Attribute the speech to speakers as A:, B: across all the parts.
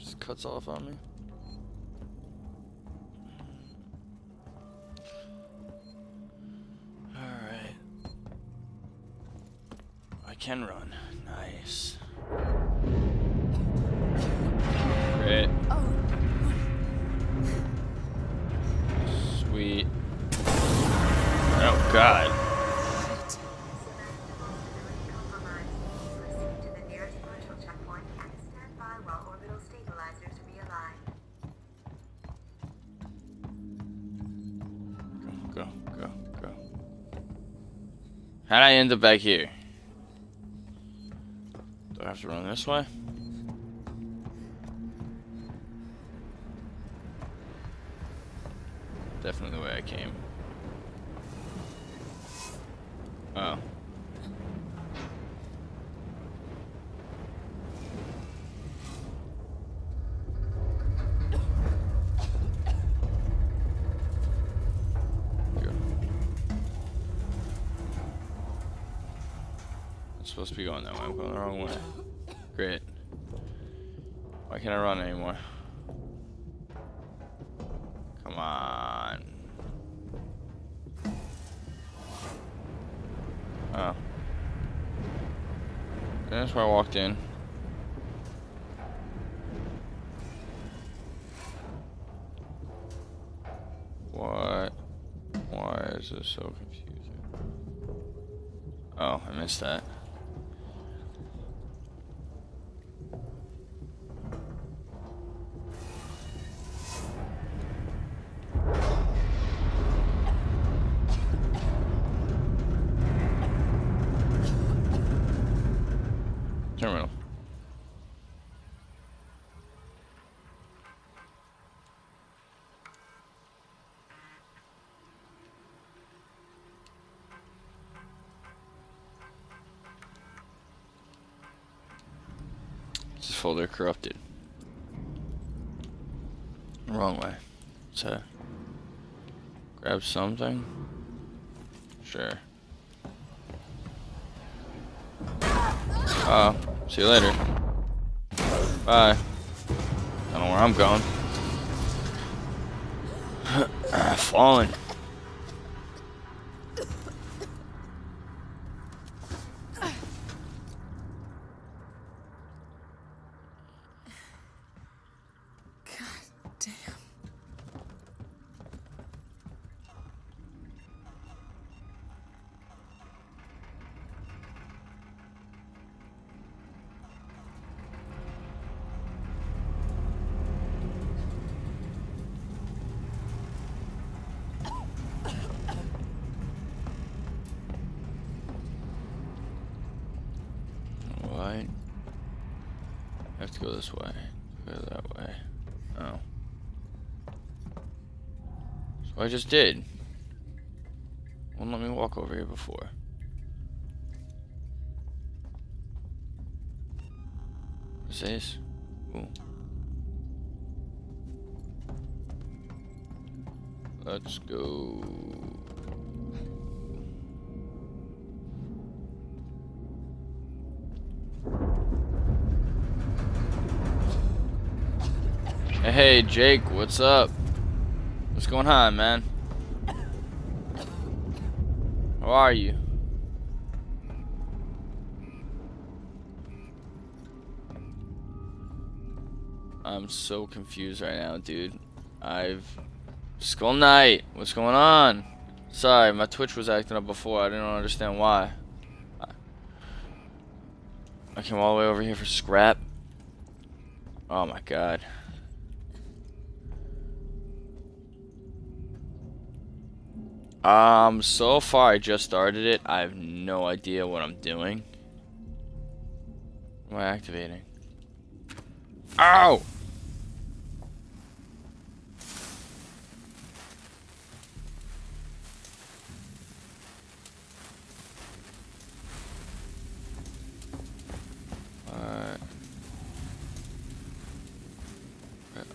A: Just cuts off on me. Alright. I can run. Nice. Great. Oh. Sweet. Oh god. How'd I end up back here? Do I have to run this way? Be going that way. I'm going the wrong way. Great. Why can't I run anymore? Come on. Oh. That's where I walked in. What? Why is this so confusing? Oh, I missed that. Corrupted. Wrong way. So grab something. Sure. Uh, see you later. Bye. I don't know where I'm going. Falling. Just did. Won't let me walk over here before. What's this? Ooh. Let's go. Hey, Jake, what's up? What's going on, man? How are you? I'm so confused right now, dude. I've... Skull Knight, what's going on? Sorry, my Twitch was acting up before. I didn't understand why. I- I came all the way over here for scrap. Oh my god. Um, so far I just started it. I have no idea what I'm doing. What am I activating? Ow! Alright.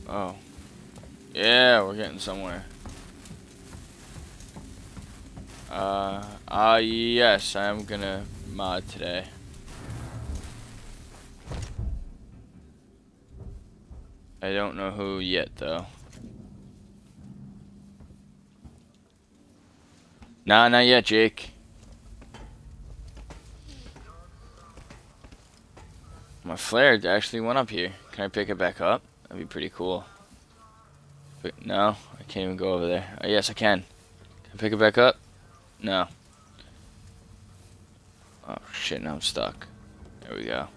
A: Oh. Yeah, we're getting somewhere. Uh, uh, yes, I am gonna mod today. I don't know who yet, though. Nah, not yet, Jake. My flare actually went up here. Can I pick it back up? That'd be pretty cool. But no, I can't even go over there. Oh, yes, I can. Can I pick it back up? No. Oh, shit, now I'm stuck. There we go.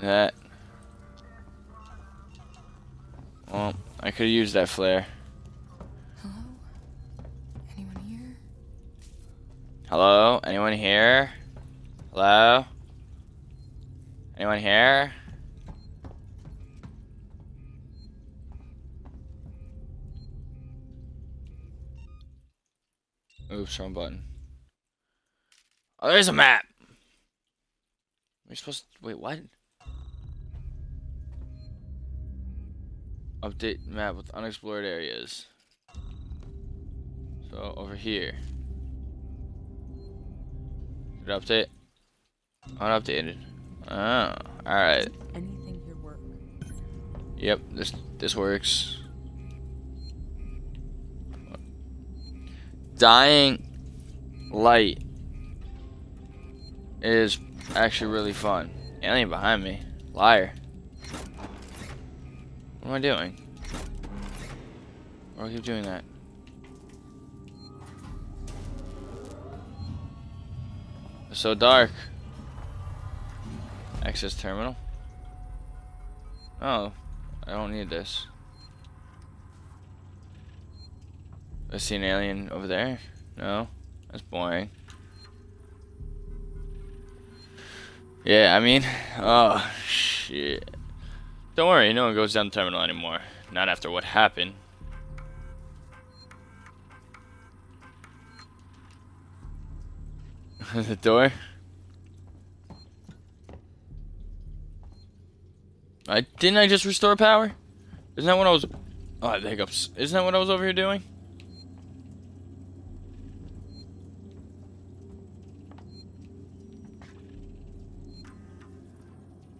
A: That. Well, I could have used that flare.
B: Hello? Anyone here?
A: Hello? Anyone here? Hello? Anyone here? Oops, wrong button. Oh, there's a map! We're supposed to... Wait, what? Update map with unexplored areas. So, over here. Did it update? Unupdated. Oh, alright.
B: Anything here work?
A: Yep, this this works. Dying light is actually really fun. Alien behind me. Liar. What am I doing? Why do I keep doing that? It's so dark. Access terminal. Oh, I don't need this. I see an alien over there? No? That's boring. Yeah, I mean, oh, shit. Don't worry, no one goes down the terminal anymore. Not after what happened. the door? I didn't I just restore power? Isn't that what I was? Oh, the hiccups. Isn't that what I was over here doing?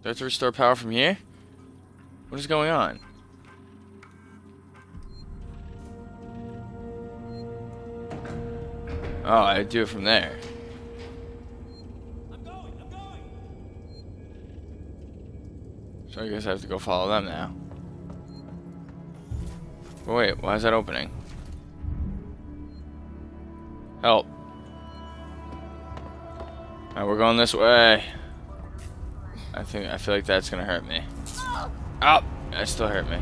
A: Do I have to restore power from here? What is going on? Oh, I do it from there. So I guess I have to go follow them now. But wait, why is that opening? Help. Alright, we're going this way. I think I feel like that's gonna hurt me. Oh, that still hurt me.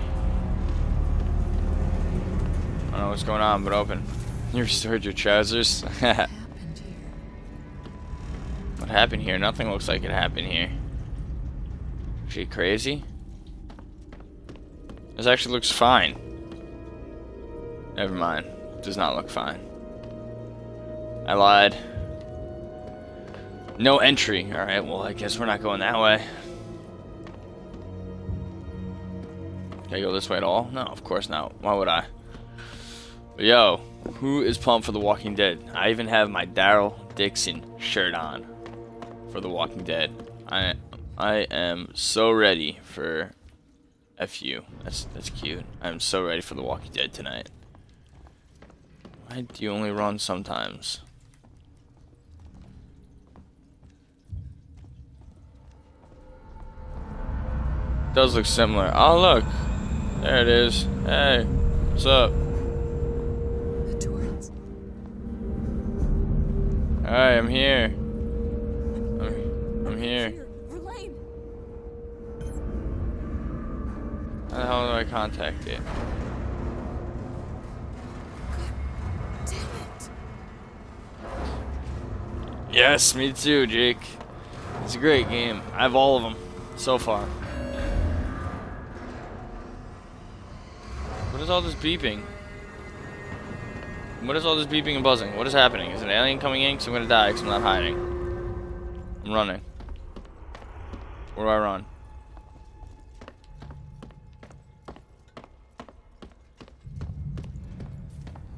A: I don't know what's going on, but open. You restored your trousers.
B: What happened here?
A: what happened here? Nothing looks like it happened here. She crazy? This actually looks fine. Never mind. Does not look fine. I lied. No entry. Alright, well, I guess we're not going that way. Can I go this way at all? No, of course not. Why would I? But yo, who is pumped for The Walking Dead? I even have my Daryl Dixon shirt on for The Walking Dead. I I am so ready for FU. That's that's cute. I'm so ready for The Walking Dead tonight. Why do you only run sometimes? Does look similar. Oh look, there it is. Hey, what's up?
B: The turrets.
A: Hi, I'm here. I'm, I'm here.
B: Here,
A: How the hell do I contact it?
B: Damn it.
A: Yes, me too, Jake. It's a great game. I have all of them so far. Is all this beeping? What is all this beeping and buzzing? What is happening? Is an alien coming in? Because I'm going to die because I'm not hiding. I'm running. Where do I run?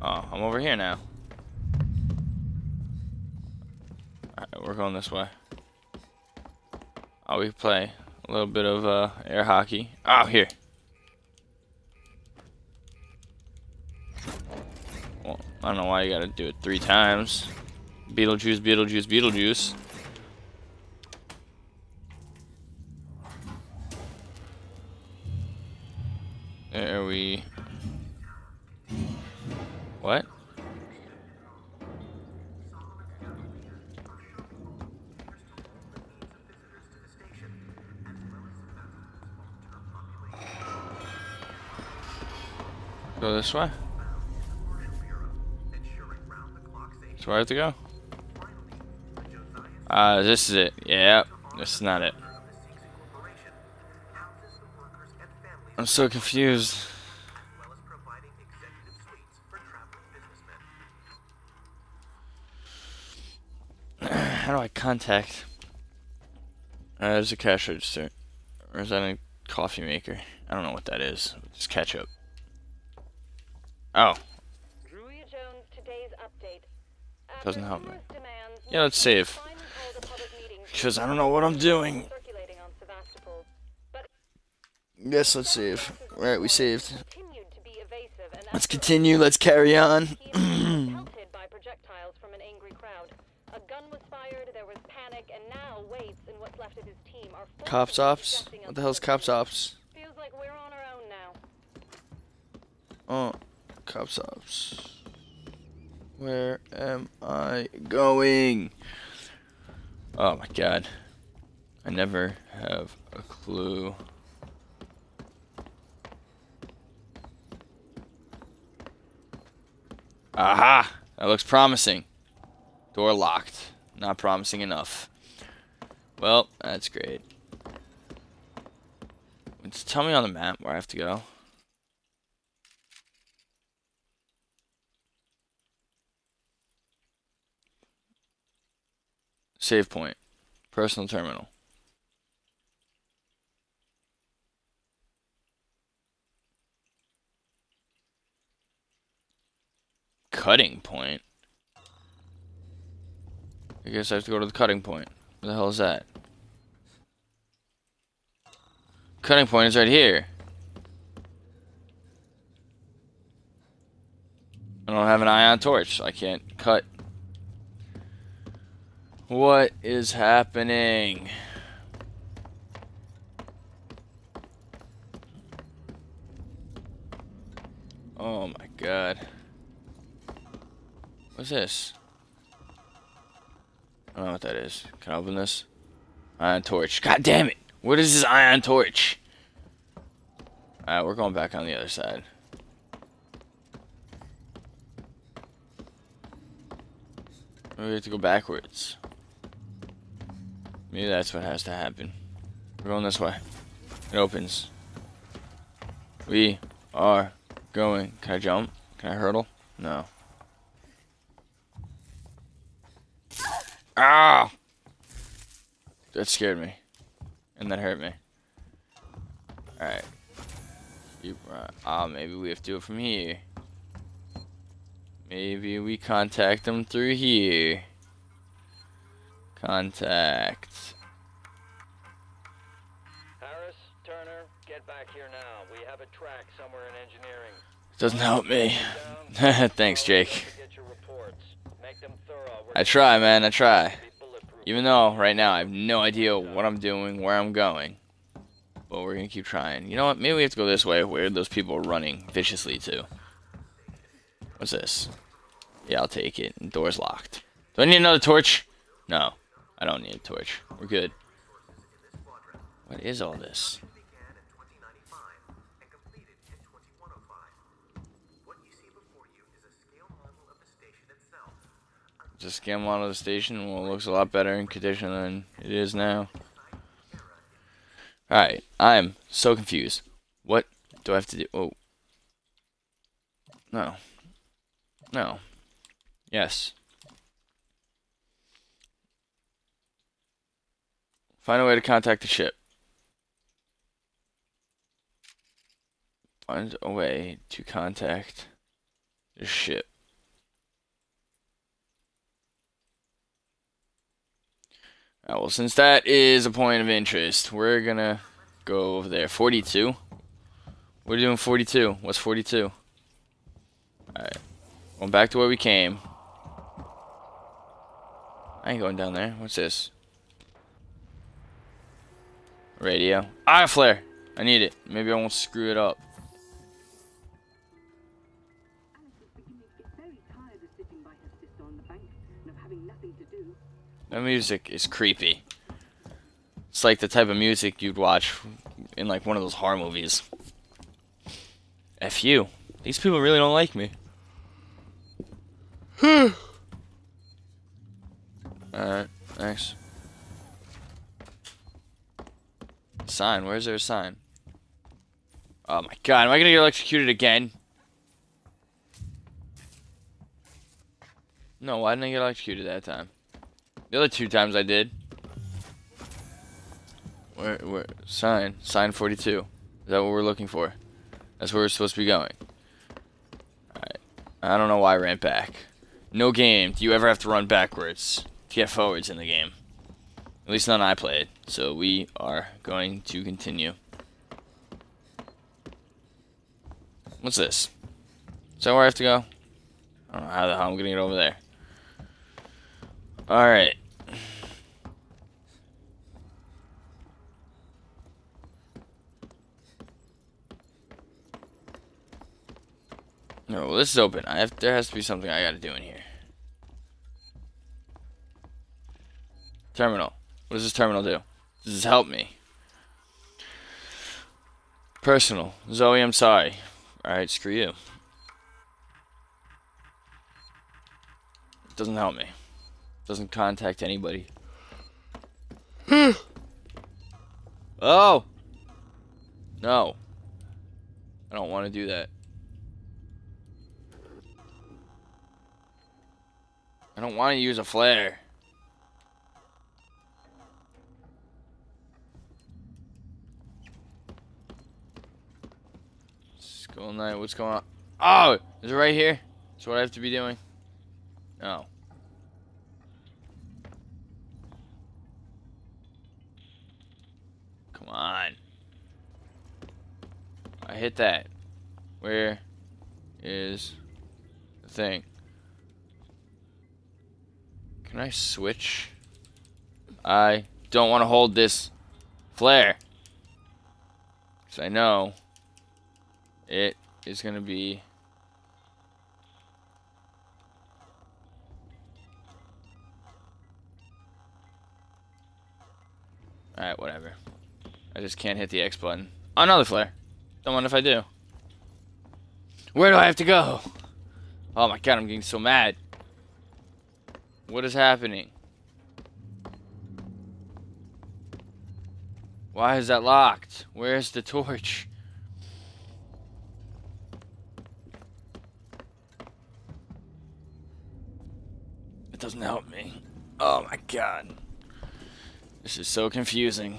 A: Oh, I'm over here now. Alright, we're going this way. Oh, we play a little bit of uh, air hockey. Oh, here. I don't know why you gotta do it three times. Beetlejuice, Beetlejuice, Beetlejuice. There we. What? Go this way. Where I have to go. Uh, this is it. Yeah, this is not it. I'm so confused. How do I contact? Uh, there's a cash register. Or is that a coffee maker? I don't know what that is. Just ketchup. Oh, Doesn't help me. Yeah, let's save.
C: Simon called a public meeting
A: because I don't know what I'm doing.
C: circulating on Sevastopol, but
A: Yes, let's save. Alright, we saved.
C: continued to be evasive and
A: Let's continue. Let's carry on.
C: he was pelted by projectiles from an angry crowd. A gun was fired, there was panic, and now Waits and what's left of his team are
A: Cops
C: forcibly
A: ops. What the hell's cops
C: city.
A: ops?
C: Feels like we're on our own now.
A: Oh, cops ops. Where am I going? Oh my god. I never have a clue. Aha! That looks promising. Door locked. Not promising enough. Well, that's great. Just tell me on the map where I have to go. Save point. Personal terminal. Cutting point? I guess I have to go to the cutting point. Where the hell is that? Cutting point is right here. I don't have an ion torch, so I can't cut. What is happening? Oh my god. What's this? I don't know what that is. Can I open this? Ion torch. God damn it! What is this ion torch? Alright, we're going back on the other side. We have to go backwards. Maybe that's what has to happen. We're going this way. It opens. We are going. Can I jump? Can I hurdle? No. Ah! That scared me. And that hurt me. Alright. Right. Ah, maybe we have to do it from here. Maybe we contact them through here. Contact.
D: Harris, Turner, get back here now. We have a track somewhere in engineering.
A: Doesn't help me. Thanks, Jake.
D: to get your reports. Make them thorough. We're
A: I try, man. I try. Even though right now I have no idea what I'm doing, where I'm going. But we're gonna keep trying. You know what? Maybe we have to go this way where those people are running viciously to. What's this? Yeah, I'll take it. Door's locked. Do I need another torch? No. I don't need a torch. We're good. What is all this?
E: began in 2095 and completed in 2105. What you see before you is a scale of the station itself.
A: It's a scam model of the station. Well, it looks a lot better in condition than it is now. Alright, I'm so confused. What do I have to do? Oh. No. No. Yes. Find a way to contact the ship. Find a way to contact the ship. Alright, well, since that is a point of interest, we're gonna go over there. 42? We're doing 42. What's 42? Alright. Going back to where we came. I ain't going down there. What's this? Radio. Ah, flare! I need it. Maybe I won't screw it up. That music is creepy. It's like the type of music you'd watch in like one of those horror movies. F you. These people really don't like me. Alright, thanks. Sign, where's there a sign? Oh my god, am I gonna get electrocuted again? No, why didn't I get electrocuted that time? The other two times I did. Where, where, sign, sign 42. Is that what we're looking for? That's where we're supposed to be going. Alright. I don't know why I ran back. No game do you ever have to run backwards to get forwards in the game. At least none I played. So we are going to continue. What's this? Is that where I have to go? I don't know how the hell I'm gonna get over there. Alright. No, well, this is open. I have. There has to be something I gotta do in here. Terminal. What does this terminal do? Does this help me? Personal. Zoe, I'm sorry. Alright, screw you. It doesn't help me. Doesn't contact anybody. Hmm. oh! No. I don't want to do that. I don't want to use a flare. Skull Knight, what's going on? Oh! Is it right here? That's what I have to be doing? No. Come on. I hit that. Where is the thing? Can I switch? I don't want to hold this flare. Because I know it is going to be... Alright, whatever. I just can't hit the X button. Another flare. Don't mind if I do. Where do I have to go? Oh my god, I'm getting so mad. What is happening? Why is that locked? Where's the torch? It doesn't help me. Oh my god. This is so confusing.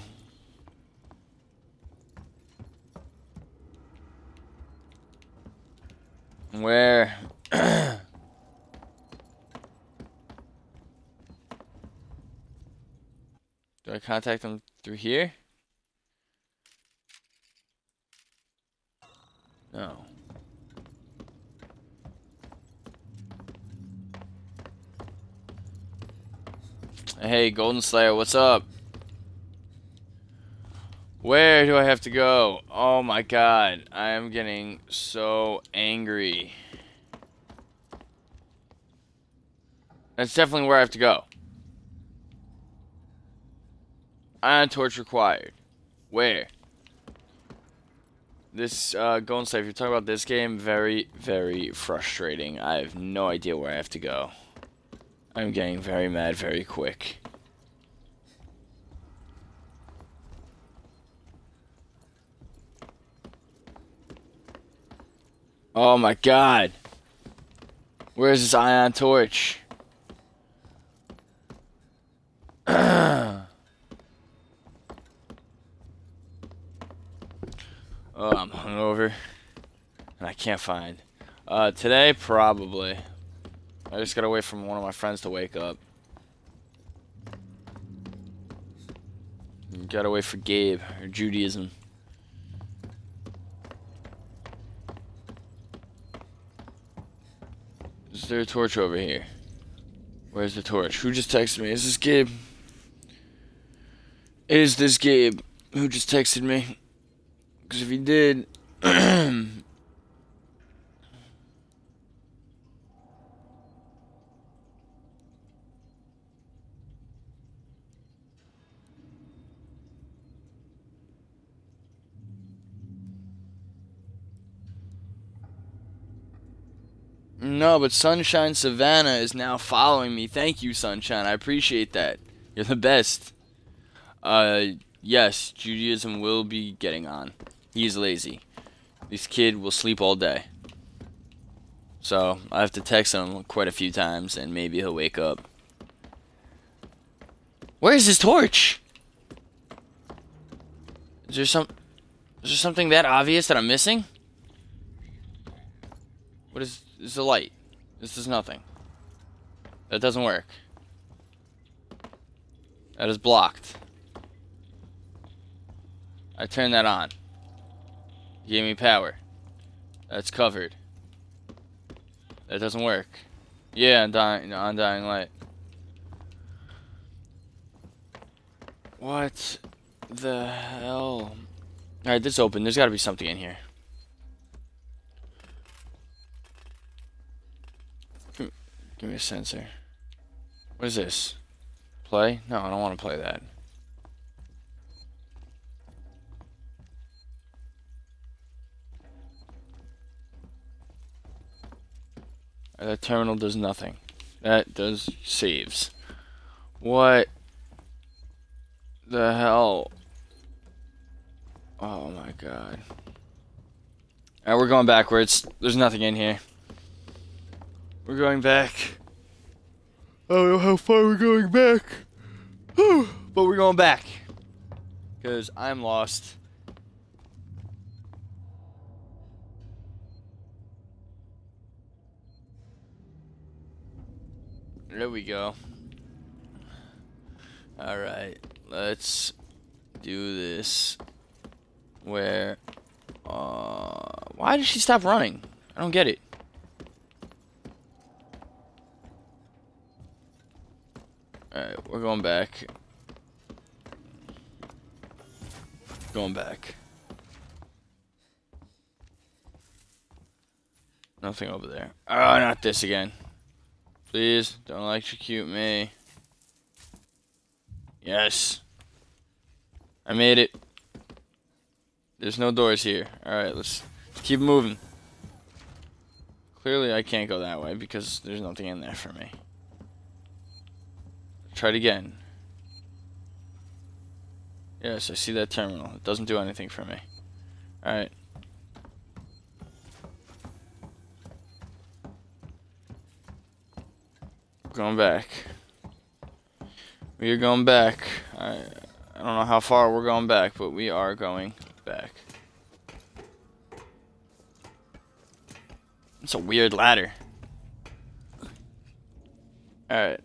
A: Where? Do I contact them through here? No. Hey, Golden Slayer, what's up? Where do I have to go? Oh my god, I am getting so angry. That's definitely where I have to go. Ion torch required. Where? This, uh, Golden Slayer, if you're talking about this game, very, very frustrating. I have no idea where I have to go. I'm getting very mad very quick. Oh my god. Where's this ion torch? oh, I'm hungover. And I can't find. Uh, today, probably. I just gotta wait for one of my friends to wake up. Gotta wait for Gabe or Judaism. Is there a torch over here? Where's the torch? Who just texted me? Is this Gabe? Is this Gabe who just texted me? Because if he did. But Sunshine Savannah is now following me. Thank you, Sunshine. I appreciate that. You're the best. Uh, yes, Judaism will be getting on. He's lazy. This kid will sleep all day. So, I have to text him quite a few times, and maybe he'll wake up. Where's his torch? Is there some... Is there something that obvious that I'm missing? What is... Is a light. This is nothing. That doesn't work. That is blocked. I turned that on. You gave me power. That's covered. That doesn't work. Yeah, undying, undying light. What the hell? Alright, this open. There's gotta be something in here. Give me a sensor. What is this? Play? No, I don't want to play that. That terminal does nothing. That does saves. What the hell? Oh my god. Alright, we're going backwards. There's nothing in here. We're going back. I don't know how far we're going back. but we're going back. Because I'm lost. There we go. Alright, let's do this. Where, uh, why did she stop running? I don't get it. Alright, we're going back. Going back. Nothing over there. Oh, not this again. Please, don't electrocute me. Yes. I made it. There's no doors here. Alright, let's, let's keep moving. Clearly I can't go that way because there's nothing in there for me. Try it again. Yes, I see that terminal. It doesn't do anything for me. Alright. Going back. We are going back. I, I don't know how far we're going back, but we are going back. It's a weird ladder. Alright.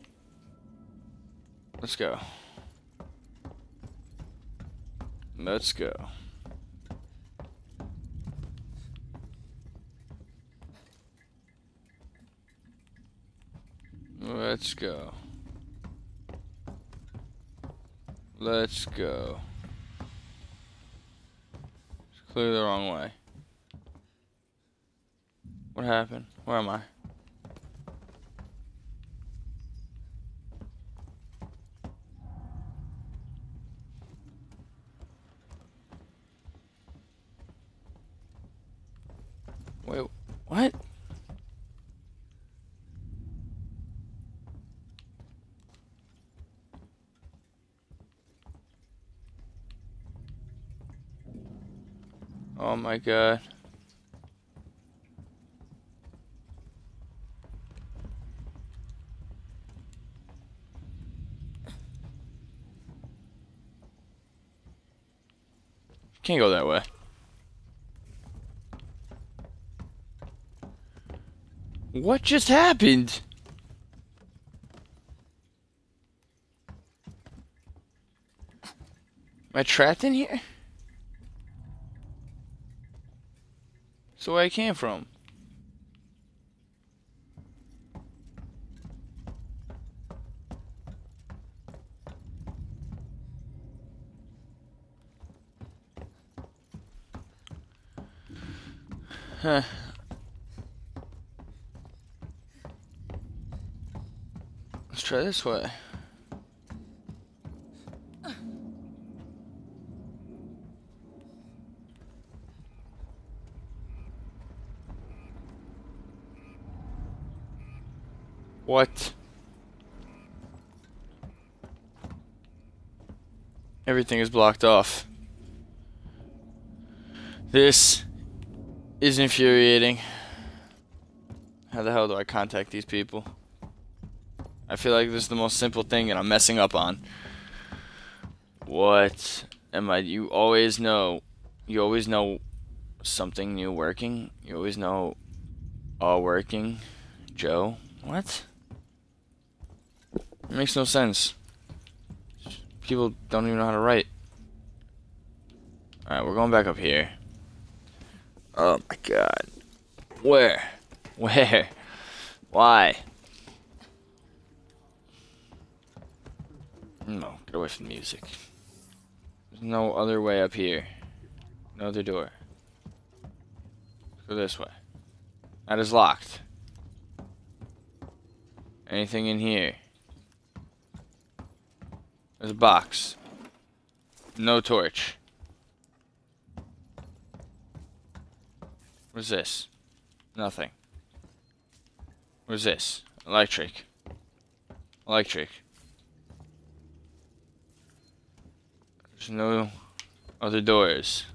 A: Let's go. Let's go. Let's go. Let's go. It's clearly the wrong way. What happened? Where am I? Wait, what? Oh my god. Can't go that way. What just happened? I trapped in here? So where I came from. Huh. Let's try this way. What? Everything is blocked off. This is infuriating. How the hell do I contact these people? I feel like this is the most simple thing and I'm messing up on. What am I? You always know. You always know something new working. You always know all working. Joe? What? It makes no sense. People don't even know how to write. Alright, we're going back up here. Oh my god. Where? Where? Why? No, get away from the music. There's no other way up here. No other door. Let's go this way. That is locked. Anything in here? There's a box. No torch. What's this? Nothing. What's this? Electric. Electric. There's no other doors.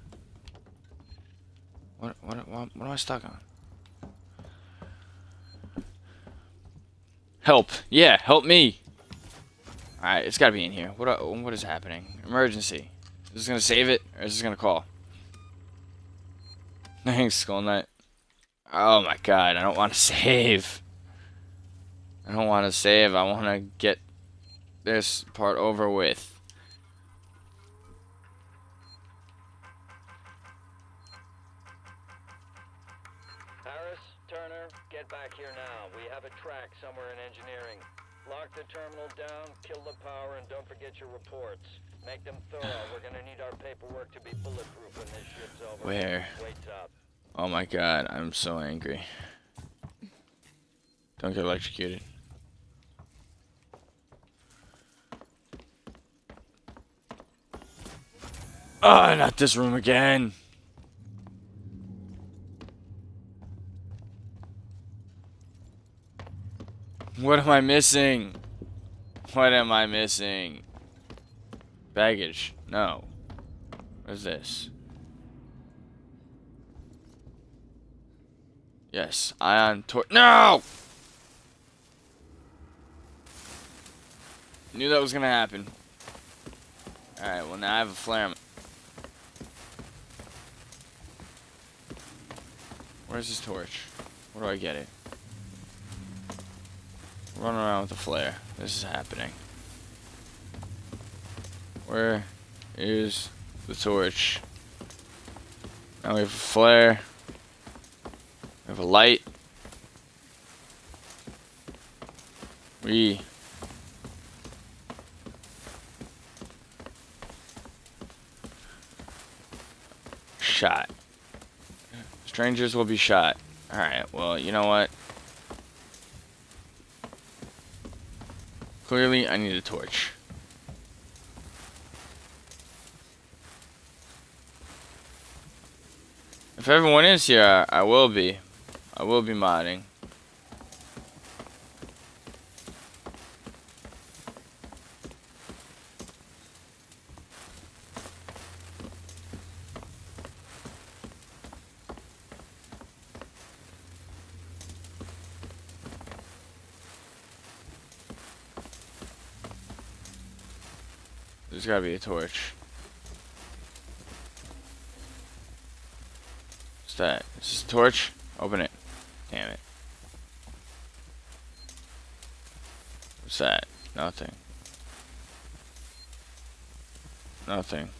A: What, what, what, what am I stuck on? Help. Yeah, help me. Alright, it's gotta be in here. What, uh, what is happening? Emergency. Is this gonna save it? Or is this gonna call? Thanks, Skull Knight. Oh my god, I don't want to save. I don't want to save. I want to get this part over with.
D: Get back here now. We have a track somewhere in engineering. Lock the terminal down, kill the power, and don't forget your reports. Make them thorough. We're gonna need our paperwork to be bulletproof when this ship's over.
A: Where? Oh my god, I'm so angry. Don't get electrocuted. Oh, not this room again. What am I missing? What am I missing? Baggage. No. What is this? Yes, ion tor- No! Knew that was gonna happen. Alright, well now I have a flare. Where's this torch? Where do I get it? Running around with a flare. This is happening. Where is the torch? Now we have a flare. We have a light. We shot. Strangers will be shot. Alright, well, you know what? Clearly, I need a torch. If everyone is here, I will be. I will be modding. gotta be a torch. What's that? Is this a torch? Open it. Damn it. What's that? Nothing. Nothing.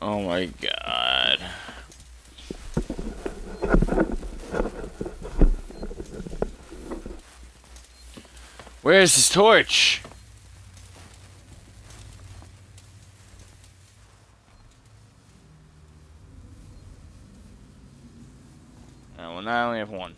A: Oh my god. Where's his torch? Oh, well, now I only have one.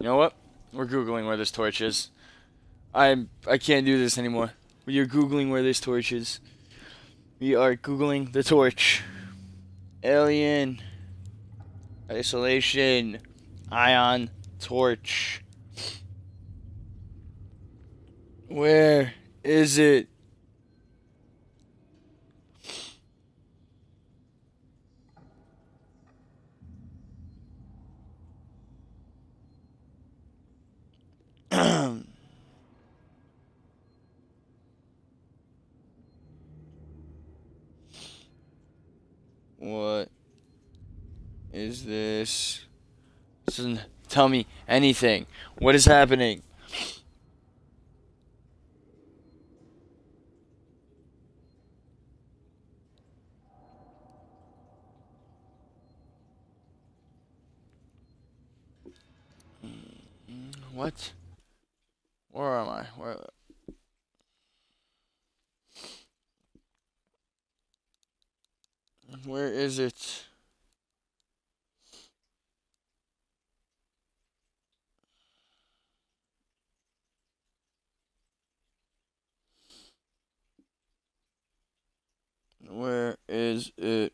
A: You know what? We're googling where this torch is. I'm I can't do this anymore. Are googling where this torch is. We are googling the torch. Alien. Isolation. Ion. Torch. Where is it? what is this? Doesn't tell me anything. What is happening? What? Where am I? Where? Where is it? Where is it?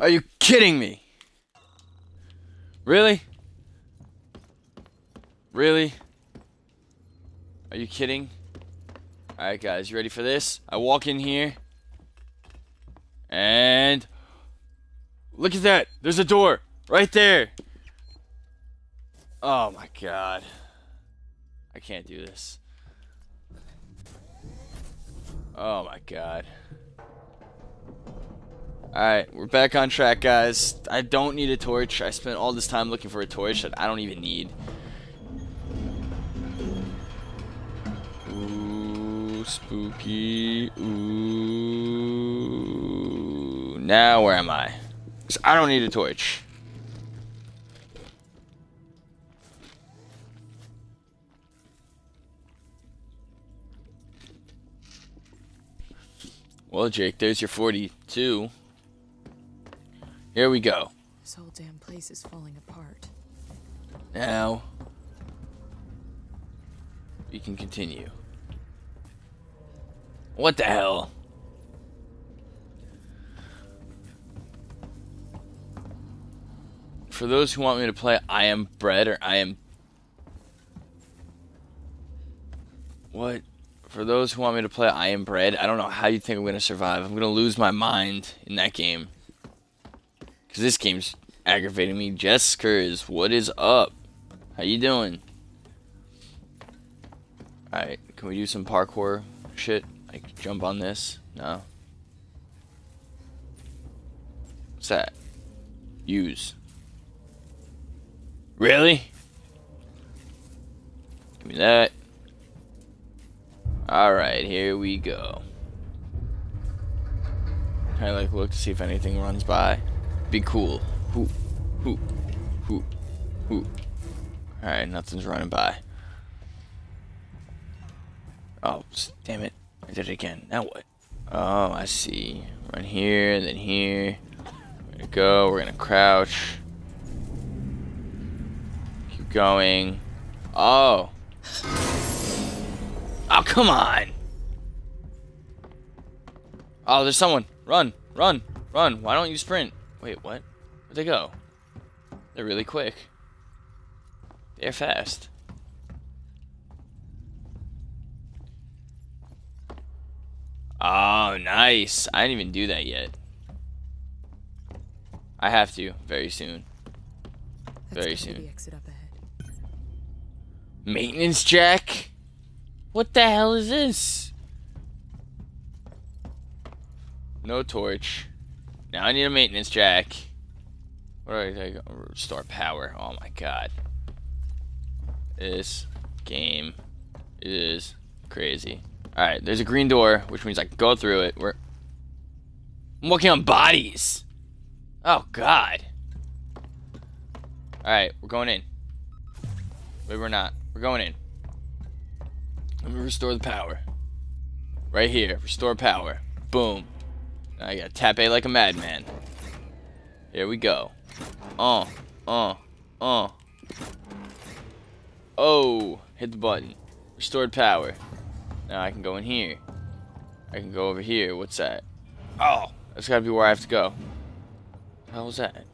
A: Are you kidding me? Really? Really? Are you kidding? Alright guys, you ready for this? I walk in here. And... Look at that! There's a door! Right there! Oh my god. I can't do this. Oh my god. Alright, we're back on track, guys. I don't need a torch. I spent all this time looking for a torch that I don't even need. Spooky. Ooh. Now, where am I? I don't need a torch. Well, Jake, there's your 42. Here we go.
B: This whole damn place is falling apart.
A: Now, we can continue. What the hell? For those who want me to play I Am Bread or I Am. What? For those who want me to play I Am Bread, I don't know how you think I'm going to survive. I'm going to lose my mind in that game. Because this game's aggravating me. Jeskers, what is up? How you doing? Alright, can we do some parkour shit? Jump on this? No. What's that? Use. Really? Give me that. Alright, here we go. I like look to see if anything runs by? Be cool. Who, who, who, who. Alright, nothing's running by. Oh, damn it. I did it again. Now what? Oh, I see. Run here, then here. We're gonna go. We're gonna crouch. Keep going. Oh. Oh, come on. Oh, there's someone. Run, run, run. Why don't you sprint? Wait, what? Where'd they go? They're really quick. They're fast. Oh, nice. I didn't even do that yet. I have to very soon.
B: That's
A: Very soon.
B: Exit up ahead.
A: Maintenance jack? What the hell is this? No torch. Now I need a maintenance jack. What do I take? Restore power. Oh my god. This game is crazy. Alright, there's a green door, which means I can go through it. We're I'm working on bodies. Oh god. Alright, we're going in. Wait, we're not. We're going in. Let me restore the power. Right here. Restore power. Boom. Now I gotta tap A like a madman. Here we go. Uh, uh, uh. Oh, hit the button. Restored power. Now I can go in here. I can go over here. What's that? Oh, that's gotta be where I have to go. The hell was that?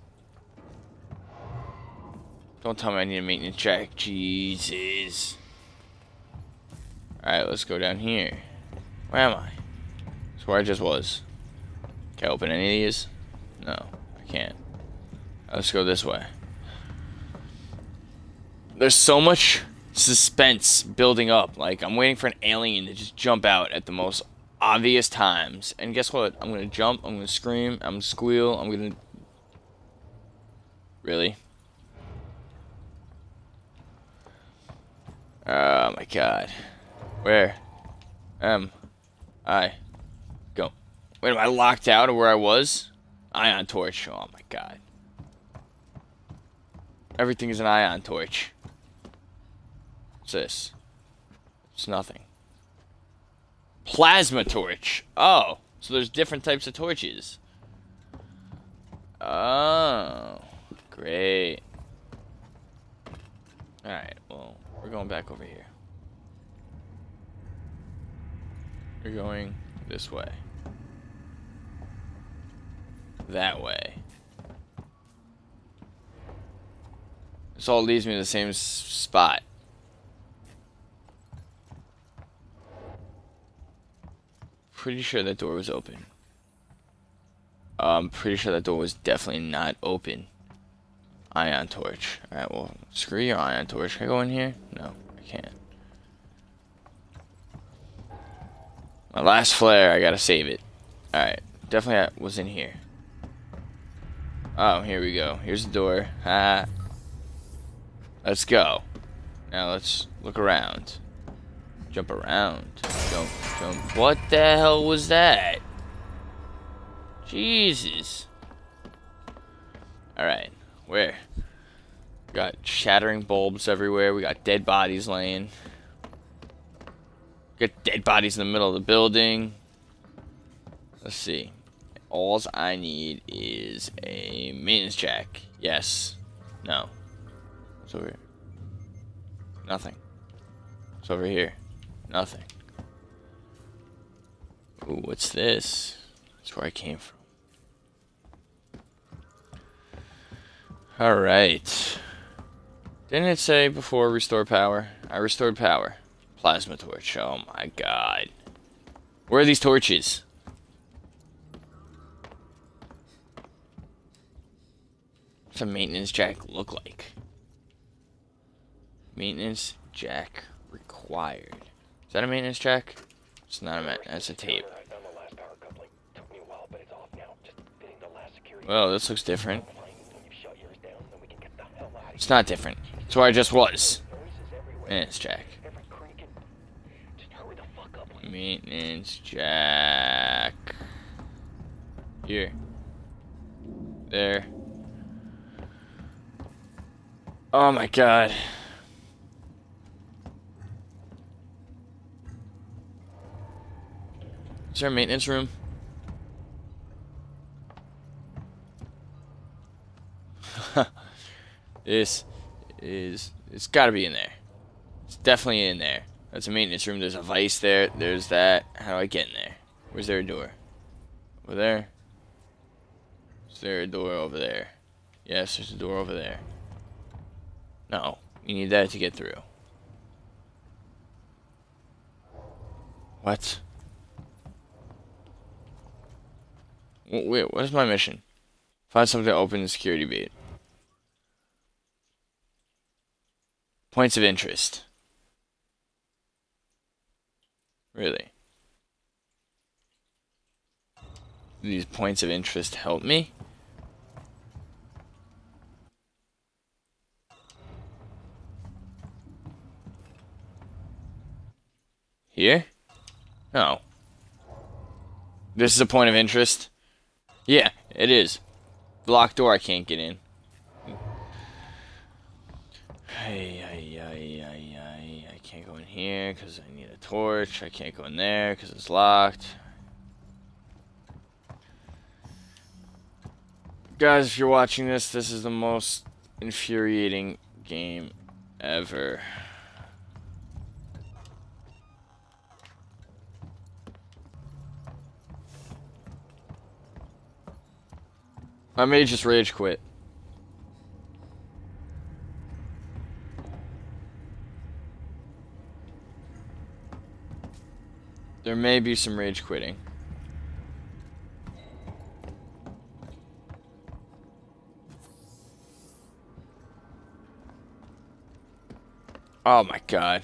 A: Don't tell me I need a maintenance check. Jesus. Alright, let's go down here. Where am I? That's where I just was. Can I open any of these? No, I can't. Let's go this way. There's so much suspense building up. Like, I'm waiting for an alien to just jump out at the most obvious times. And guess what? I'm gonna jump, I'm gonna scream, I'm gonna squeal, I'm gonna. Really? Oh my god. Where am I? Go. Wait, am I locked out of where I was? Ion torch. Oh my god. Everything is an ion torch. What's this? It's nothing. Plasma torch. Oh, so there's different types of torches. Oh, great. Alright, well, we're going back over here. We're going this way. That way. This all leads me to the same spot. Pretty sure that door was open. I'm pretty sure that door was definitely not open. Ion torch. Alright, well, screw your ion torch. Can I go in here? No, I can't. My last flare, I gotta save it. Alright, definitely was in here. Oh, here we go. Here's the door. Ha. Let's go. Now let's look around. Jump around. Jump, jump. What the hell was that? Jesus. Alright, where? We got shattering bulbs everywhere. We got dead bodies laying. Got dead bodies in the middle of the building. Let's see. Alls I need is a maintenance jack. Yes. No. What's over here? Nothing. What's over here? Nothing. Ooh, what's this? That's where I came from. Alright. Didn't it say before restore power? I restored power. Plasma torch. Oh my god. Where are these torches? What's a maintenance jack look like? Maintenance jack required. Is that a maintenance jack? It's not a that's a tape. Well, this looks different. It's not different. It's where I just was. Maintenance
D: up.
A: Maintenance jack. Here. There. Oh my god. Is there a maintenance room? this is it's gotta be in there. It's definitely in there. That's a maintenance room. There's a vice there. There's that. How do I get in there? Where's there a door? Over there? Is there a door over there? Yes, there's a door over there. No, you need that to get through. W- Wait, what is my mission? Find something to open the security gate. Points of interest. Really? Do these points of interest help me? Here? No. This is a point of interest? Yeah, it is. Locked door I can't get in. Hey, ay, ay, ay, ay. I can't go in here because I need a torch. I can't go in there because it's locked. Guys, if you're watching this, this is the most infuriating game ever. I may just rage quit. There may be some rage quitting. Oh my god.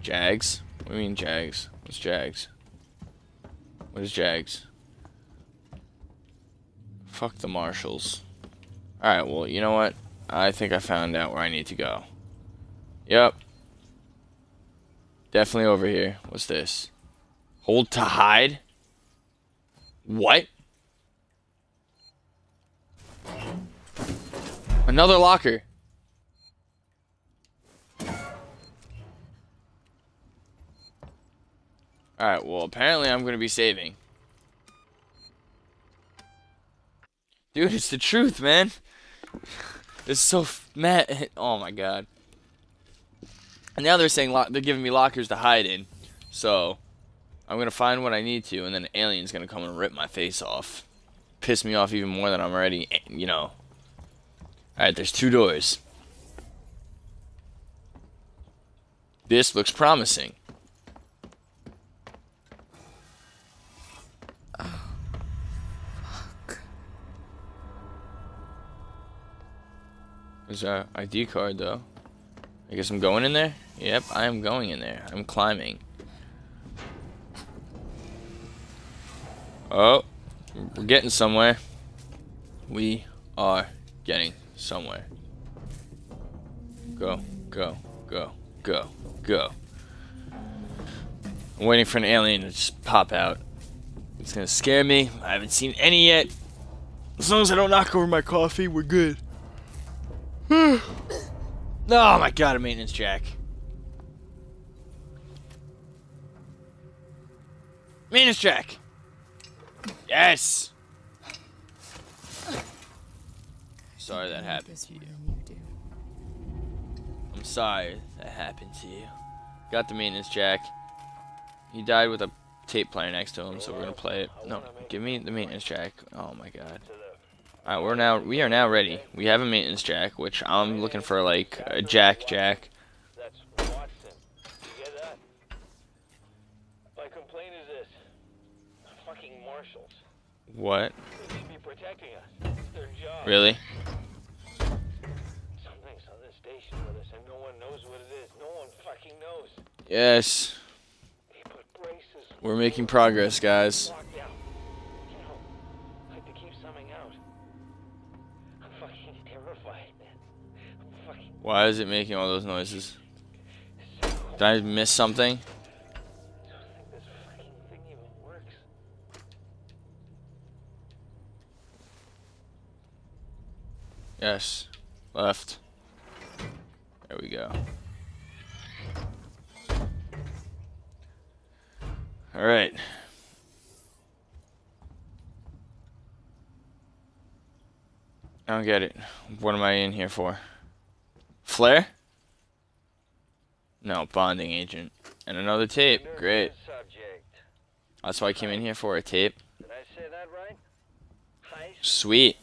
A: Jags? What do you mean Jags? What's Jags? What is Jags? Fuck the marshals. Alright, well, you know what? I think I found out where I need to go. Yep. Definitely over here. What's this? Hold to hide? What? Another locker. Alright, well, apparently I'm going to be saving. Dude, it's the truth, man. It's so mad. Oh my god. And now they're saying they're giving me lockers to hide in. So, I'm gonna find what I need to, and then an alien's gonna come and rip my face off. Piss me off even more than I'm already, eh, you know. Alright, there's two doors. This looks promising. There's a ID card though. I guess I'm going in there? Yep, I am going in there. I'm climbing. Oh, we're getting somewhere. We are getting somewhere. Go, go, go, go, go. I'm waiting for an alien to just pop out. It's gonna scare me. I haven't seen any yet. As long as I don't knock over my coffee, we're good. Hmm. oh my god, a maintenance jack. Maintenance jack. Yes. Sorry that happened to you. I'm sorry that happened to you. Got the maintenance jack. He died with a tape player next to him, so we're gonna play it. No, give me the maintenance jack. Oh my god. Alright, we're now we are now ready. We have a maintenance jack, which I'm looking for like a jack jack.
D: That's Watson. You get that? My complaint
A: Why is it making all those noises? Did I miss something? Yes. Left. There we go. Alright. I don't get it. What am I in here for? Flare? No, bonding agent. And another tape. Great. That's why I came in here for a tape.
D: Did I say that right?
A: Sweet.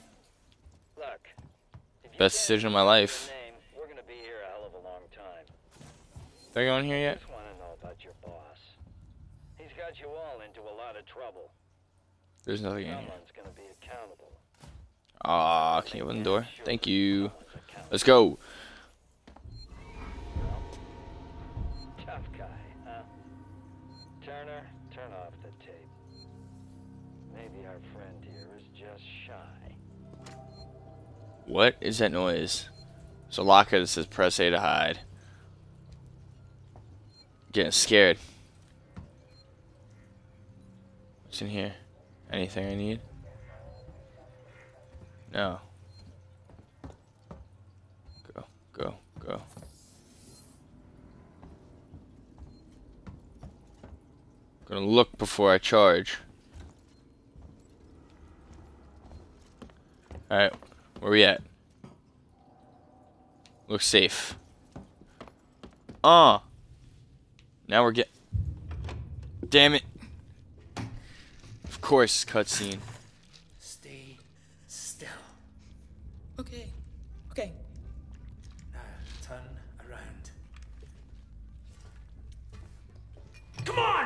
A: Best decision of my life.
D: Gonna be here
A: yet? There's nothing in here. Ah, can you open the door? Thank you. Let's go. What is that noise? So locker that says press A to hide. Getting scared. What's in here? Anything I need? No. Go, go, go. Gonna look before I charge. Alright, where we at? Looks safe. Ah. Now we're get. Damn it. Of course, cutscene.
F: Stay still.
B: Okay. Okay.
F: Now turn around. Come on!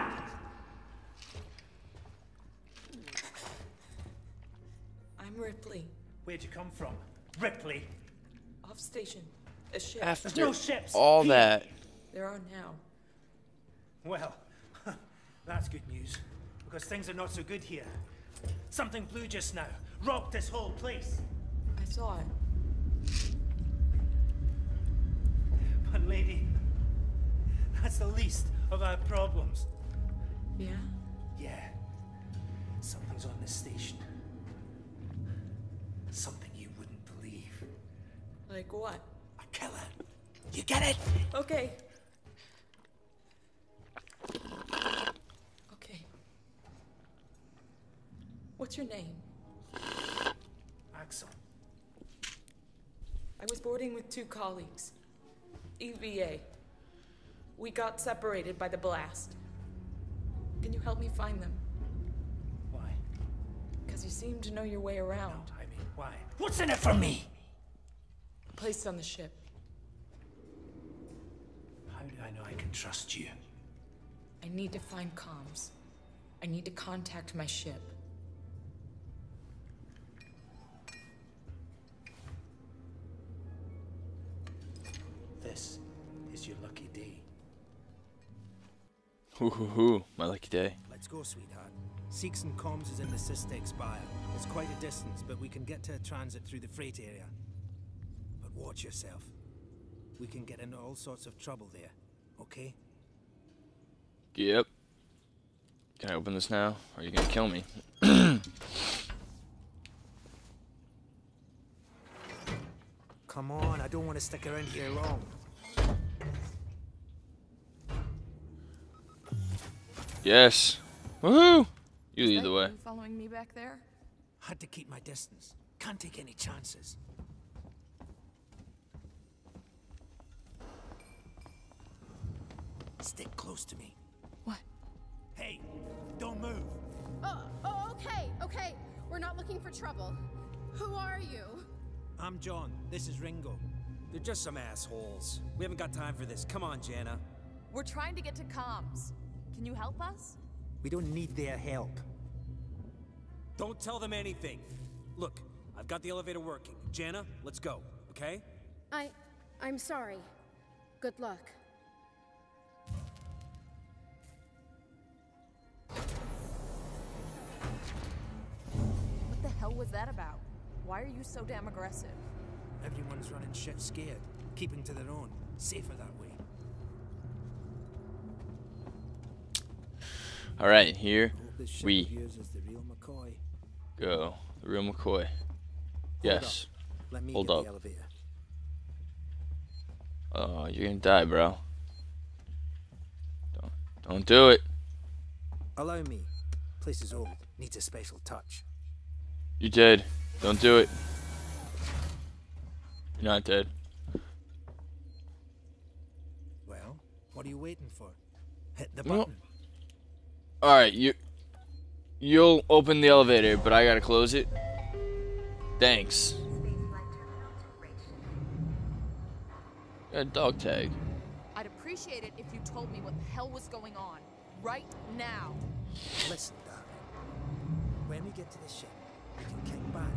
F: Where'd you come from? Ripley.
B: Off station. A ship.
A: After
F: no ships
A: all
F: here.
A: that,
B: There are now.
F: Well, that's good news. Because things are not so good here. Something blew just now. Rocked this whole place.
B: I saw it.
F: But lady, that's the least of our problems.
B: Yeah?
F: Yeah. Something's on this station. Something you wouldn't believe.
B: Like what?
F: A killer. You get it?
B: Okay. Okay. What's your name?
F: Axel.
B: I was boarding with two colleagues. EVA. We got separated by the blast. Can you help me find them?
F: Why?
B: Because you seem to know your way around.
F: I mean, why? What's in it for me?
B: Place on the ship.
F: How do I know I can trust you?
B: I need to find comms. I need to contact my ship.
F: This is your lucky day.
A: hoo hoo hoo, my lucky day.
G: Let's go, sweetheart. Seegson comms is in the Systech Spire. It's quite a distance, but we can get to a transit through the freight area. But watch yourself. We can get into all sorts of trouble there, okay?
A: Yep. Can I open this now? Or are you gonna kill me?
G: Come on, I don't want to stick around here long.
A: Yes. Woohoo! You
H: Is
A: lead
H: that
A: the way.
H: you following me back there?
G: Had to keep my distance. Can't take any chances. Stick close to me.
H: What?
G: Hey, don't move.
I: Oh, oh, okay, okay. We're not looking for trouble. Who are you?
G: I'm John. This is Ringo.
J: They're just some assholes. We haven't got time for this. Come on, Jana.
H: We're trying to get to comms. Can you help us?
G: We don't need their help.
J: Don't tell them anything. Look, I've got the elevator working. Jana, let's go, okay?
I: I. I'm sorry. Good luck.
H: What the hell was that about? Why are you so damn aggressive?
G: Everyone's running shit scared, keeping to their own. Safer that way.
A: Alright, here
G: Hope this ship
A: we
G: of yours is the real McCoy.
A: go. The real McCoy. Yes. Hold up. Oh, you're gonna die, bro. Don't, don't do it.
G: Allow me. Place is old. Needs a special touch.
A: You're dead. Don't do it. You're not dead.
G: Well, what are you waiting for? Hit the button.
A: All right, you. You'll open the elevator, but I gotta close it. Thanks. Got a dog tag.
H: I'd appreciate it if you told me what the hell was going on. Right now.
G: Listen, darling. When we get to the ship, we can kick back,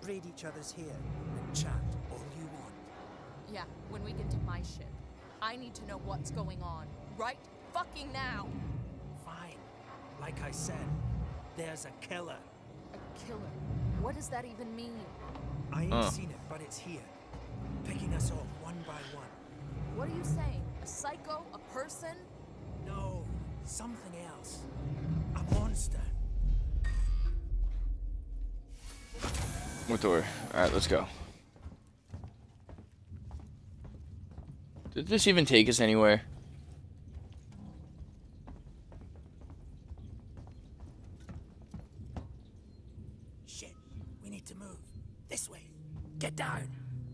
G: braid each other's hair, and chat all you want.
H: Yeah, when we get to my ship, I need to know what's going on. Right fucking now!
G: Fine. Like I said, there's a killer.
H: A killer? What does that even mean?
G: I ain't
A: Uh.
G: seen it, but it's here. Picking us off one by one.
H: What are you saying? A psycho? A person?
G: No, something else. A monster.
A: What door? Alright, let's go. Did this even take us anywhere?
G: Shit, we need to move. This way. Get down.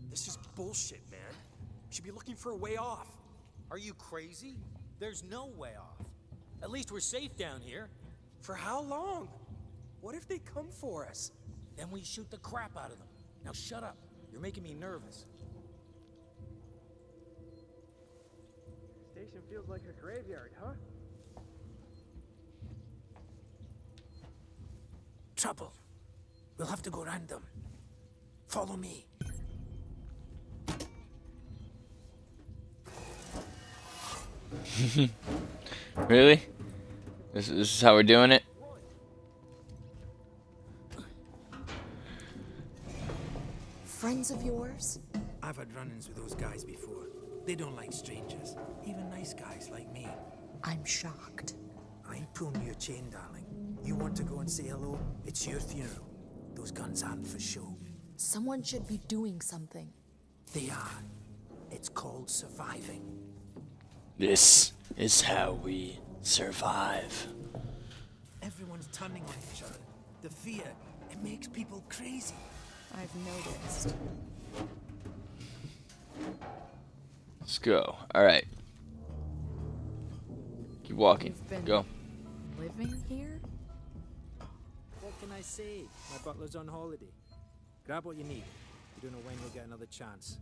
J: This is bullshit, man. You should be looking for a way off.
K: Are you crazy? There's no way off.
J: At least we're safe down here. For how long? What if they come for us? Then we shoot the crap out of them. Now shut up. You're making me nervous.
L: Station feels like a graveyard, huh?
G: Trouble. We'll have to go round them. Follow me.
A: Really? This, this is how we're doing it?
H: Friends of yours?
G: I've had run-ins with those guys before. They don't like strangers, even nice guys like me.
H: I'm shocked.
G: I ain't pulling your chain, darling. You want to go and say hello? It's your funeral. Those guns aren't for show.
H: Someone should be doing something.
G: They are. It's called surviving.
A: This is how we survive.
G: Everyone's turning on each other. The fear, it makes people crazy.
H: I've noticed.
A: Let's go. Alright. Keep walking.
H: You've been-
A: Go.
H: Living here?
G: What can I say? My butler's on holiday. Grab what you need. You don't know when you'll get another chance.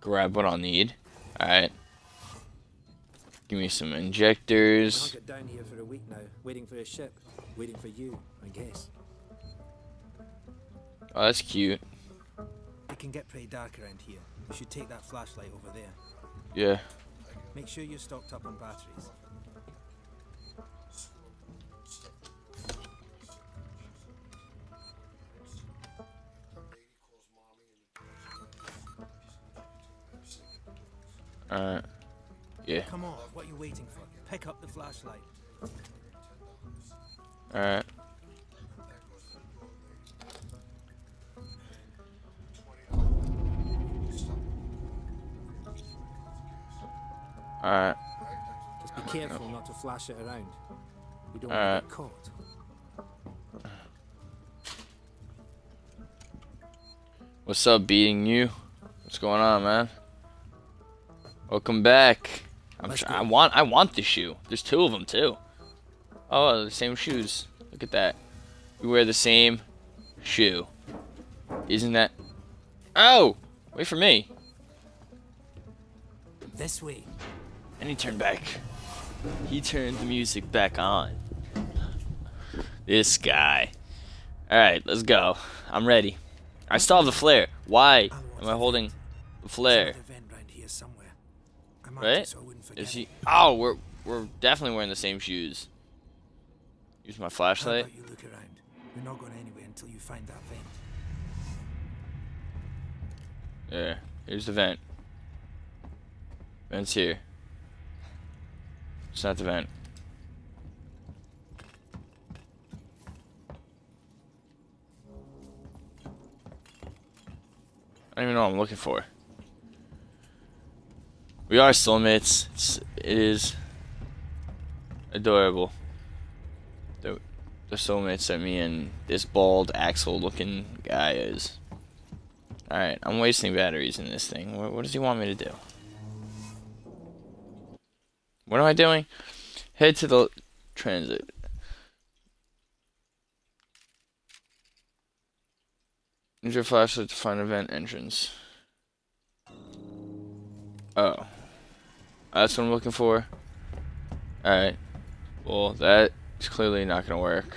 A: Grab what I'll need. Alright. Give me some injectors.
G: I
A: injectors.
G: hunkered down here for a week now, waiting for a ship. Waiting for you, I guess.
A: Oh, that's cute.
G: It can get pretty dark around here. You should take that flashlight over there.
A: Yeah.
G: Make sure you're stocked up on batteries.
A: Alright. Yeah.
G: Come on, what are you waiting for? Pick up the flashlight.
A: Alright. Alright.
G: Just be careful not to flash it around. You don't want to get caught.
A: What's up, beating you? What's going on, man? Welcome back. I'm
G: Let's
A: tr-
G: go.
A: I want I want the shoe. There's two of them too. Oh, the same shoes. Look at that. We wear the same shoe. Isn't that? Oh, wait for me.
G: This way.
A: And he turned back. He turned the music back on. This guy. Alright, let's go. I'm ready. I still have the flare. Why am I holding the flare?
G: There's another vent round here somewhere. I marked
A: Right?
G: so I wouldn't forget
A: Is he? Oh, we're we're definitely wearing the same shoes. Use my flashlight.
G: you look around? We're not going anywhere until you find that vent.
A: There. Here's the vent. Vent's here. It's not the vent. I don't even know what I'm looking for. We are soulmates. It's, it is adorable. The, the soulmates that me and this bald Axel looking guy is. Alright, I'm wasting batteries in this thing. What, what does he want me to do? What am I doing? Head to the transit. Use your flashlight to find event entrance. Oh. That's what I'm looking for? Alright. Well, that is clearly not gonna work.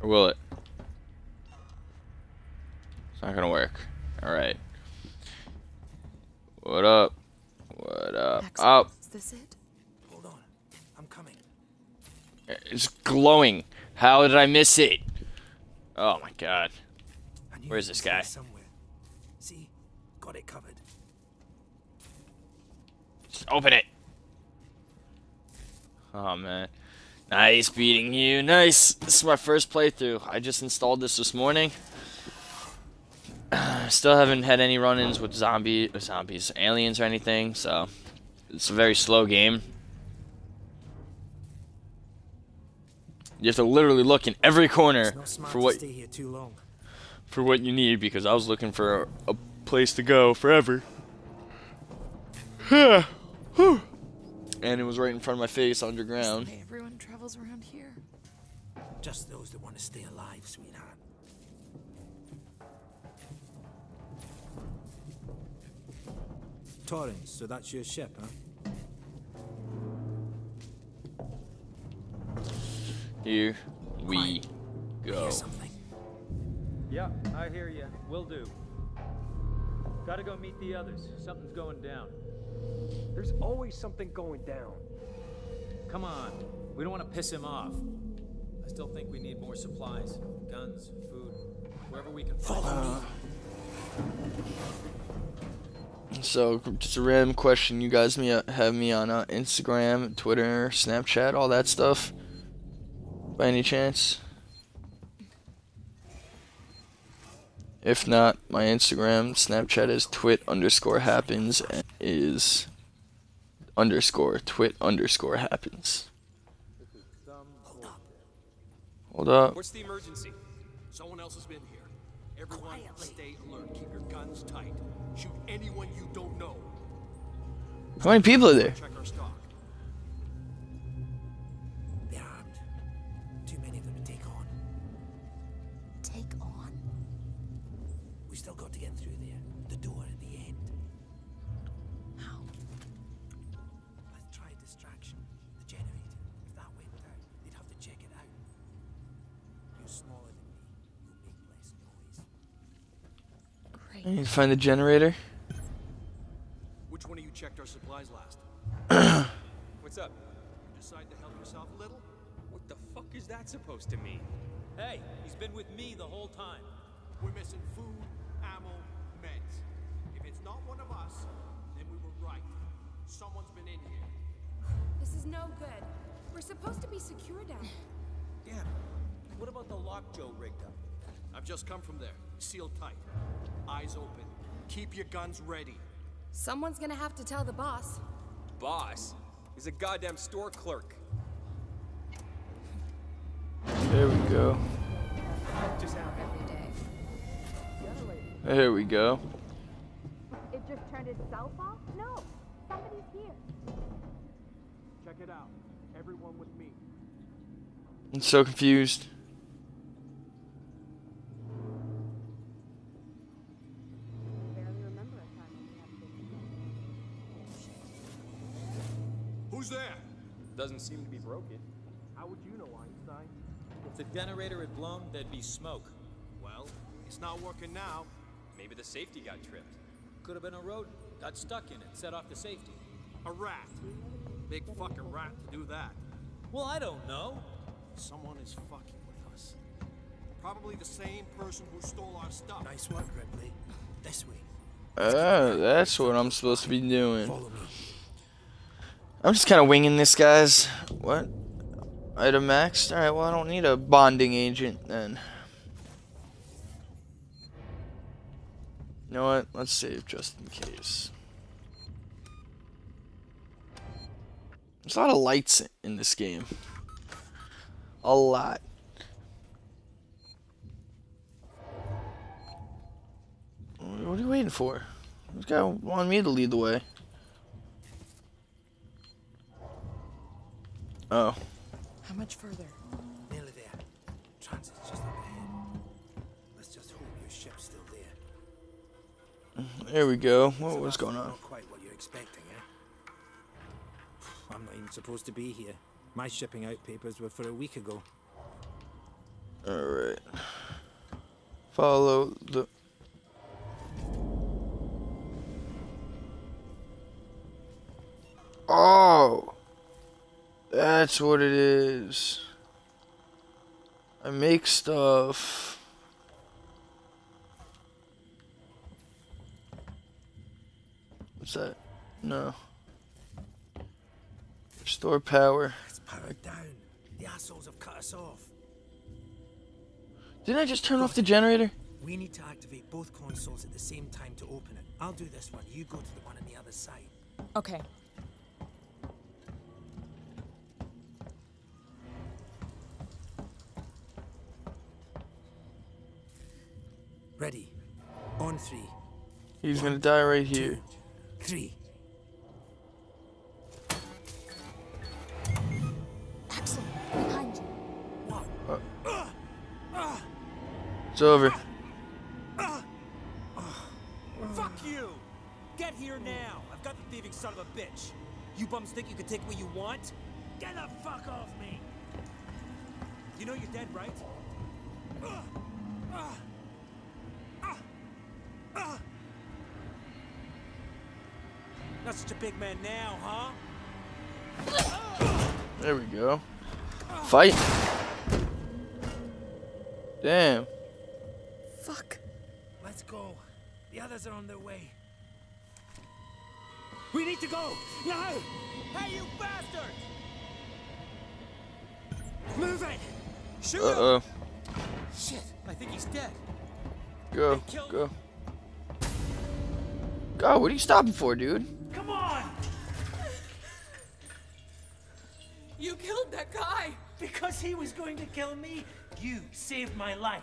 A: Or will it? It's not gonna work. Alright. What up? What up? Oh,
H: Is this it?
G: Hold on. I'm coming.
A: it's glowing. How did I miss it? Oh my god. Where's this guy?
G: Somewhere. See? Got it covered.
A: Just open it. Oh man. Nice beating you. Nice. This is my first playthrough. I just installed this this morning. Still haven't had any run-ins with zombie zombies, aliens or anything, so it's a very slow game. You have to literally look in every corner
G: It's not smart
A: for what
G: stay here too long.
A: for what you need because I was looking for a place to go forever. Whew. and it was right in front of my face underground.
H: Hey, everyone travels around here.
G: Just those that want to stay alive, sweetheart. Torrens, so that's your ship, huh?
A: Here we go.
G: hear something.
M: Yeah, I hear you. Will do. Gotta go meet the others. Something's going down.
L: There's always something going down.
J: Come on. We don't want to piss him off. I still think we need more supplies. Guns, food, wherever we can find
G: Follow me.
A: So, just a random question. You guys me have me on uh, Instagram, Twitter, Snapchat, all that stuff? By any chance? If not, my Instagram, Snapchat is twit underscore happens and is underscore twit underscore happens. Hold up.
N: What's the emergency? Someone else has been here. Everyone, stay alert. Keep your guns tight. Shoot anyone you don't know.
A: How many people are there?
N: Check our stock.
A: I need to find the generator.
N: Which one of you checked our supplies last? What's up? You decide to help yourself a little? What the fuck is that supposed to mean?
J: Hey, he's been with me the whole time.
N: We're missing food, ammo, meds. If it's not one of us, then we were right. Someone's been in here.
I: This is no good. We're supposed to be secure down here.
J: Damn. What about the lock Joe rigged up?
N: I've just come from there. Sealed tight. Eyes open. Keep your guns ready.
I: Someone's gonna have to tell the boss.
N: Boss? He's a goddamn store clerk.
A: There we go.
L: Just out.
H: Every day.
A: There we go.
C: It just turned itself off? No, somebody's here.
N: Check it out. Everyone with me.
A: I'm so confused.
N: Who's there?
M: Doesn't seem to be broken.
L: How would you know, Einstein?
J: If the generator had blown, there'd be smoke.
N: Well, it's not working now. Maybe the safety got tripped.
J: Could have been a rodent. Got stuck in it, set off the safety.
N: A rat. Big fucking rat to do that.
J: Well, I don't know.
N: Someone is fucking with us. Probably the same person who stole our stuff.
G: Nice work, Ripley. This way.
A: Oh, that's what I'm supposed to be doing.
G: Follow me.
A: I'm just kind of winging this, guys. What? Item maxed? Alright, well, I don't need a bonding agent then. You know what? Let's save just in case. There's a lot of lights in this game. A lot. What are you waiting for? This guy wanted me to lead the way. Oh.
H: How much further?
G: Nearly there. Transit's just up ahead. Let's just hope your ship's still there.
A: There we go. What so
G: was
A: going on?
G: Not quite what you're expecting, eh? I'm not even supposed to be here. My shipping out papers were for a week ago.
A: Alright. Follow the Oh! That's what it is. I make stuff. What's that? No. Restore power.
G: It's powered down. The assholes have cut us off.
A: Didn't I just turn off the generator?
G: We need to activate both consoles at the same time to open it. I'll do this one. You go to the one on the other side.
H: Okay.
G: Ready. On three.
A: He's gonna die right here.
G: Three.
H: Axel, behind you.
A: It's over.
J: Fuck you! Get here now! I've got the thieving son of a bitch. You bums think you can take what you want? Get the fuck off me! You know you're dead, right? Not such a big man now, huh?
A: There we go. Fight. Damn.
G: Fuck. Let's go. The others are on their way. We need to go! Now!
J: Hey, you bastard!
G: Move it!
J: Shoot
A: Uh oh.
J: Shit, I think he's dead.
A: Go. Go. God, what are you stopping for, dude?
F: Come on!
B: You killed that guy!
F: Because he was going to kill me, you saved my life.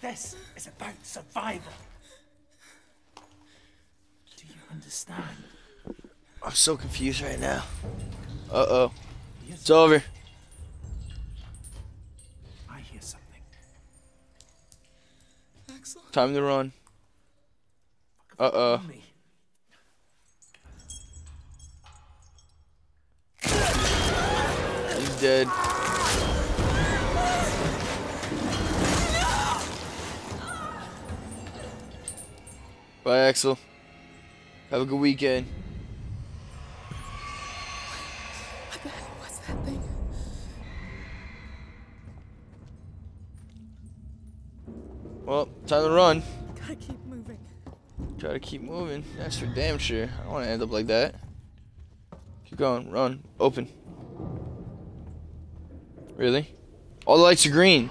F: This is about survival. Do you understand?
A: I'm so confused right now. Uh oh. It's over.
F: I hear something.
B: Axel?
A: Time to run. Uh oh. He's dead. Bye, Axel. Have a good weekend.
B: What the hell was that thing?
A: Well, time to run.
B: Moving.
A: Gotta keep moving. That's for damn sure. I don't want to end up like that. Keep going. Run. Open. Really? All the lights are green.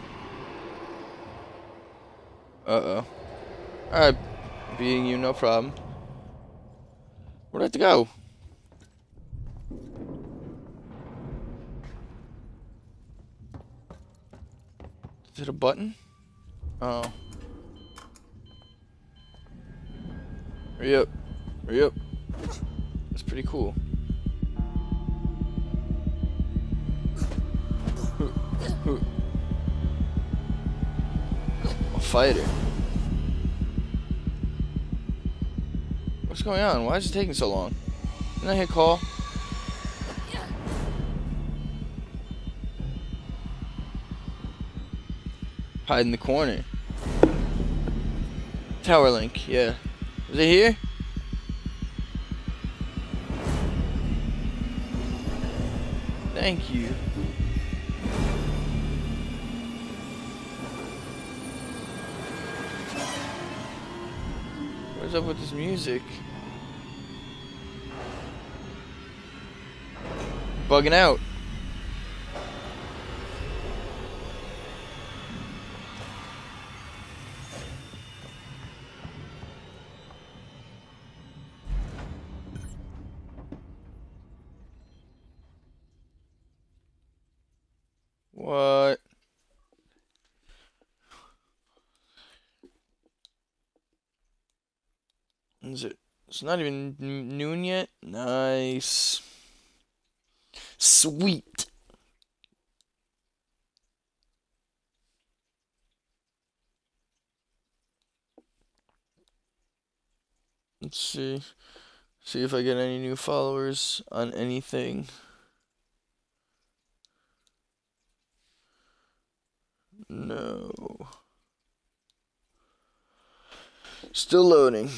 A: Uh-oh. Alright. Beating you, no problem. Where'd I have to go? Is it a button? Oh. Hurry up. Hurry up. That's pretty cool. A fighter. What's going on? Why is it taking so long? Didn't I hit call? Hide in the corner. Tower link, yeah. Is it here? Thank you. What's up with this music? Bugging out. What? Is it? It's not even noon yet. Nice. Sweet. Let's see. See if I get any new followers on anything. No. Still loading.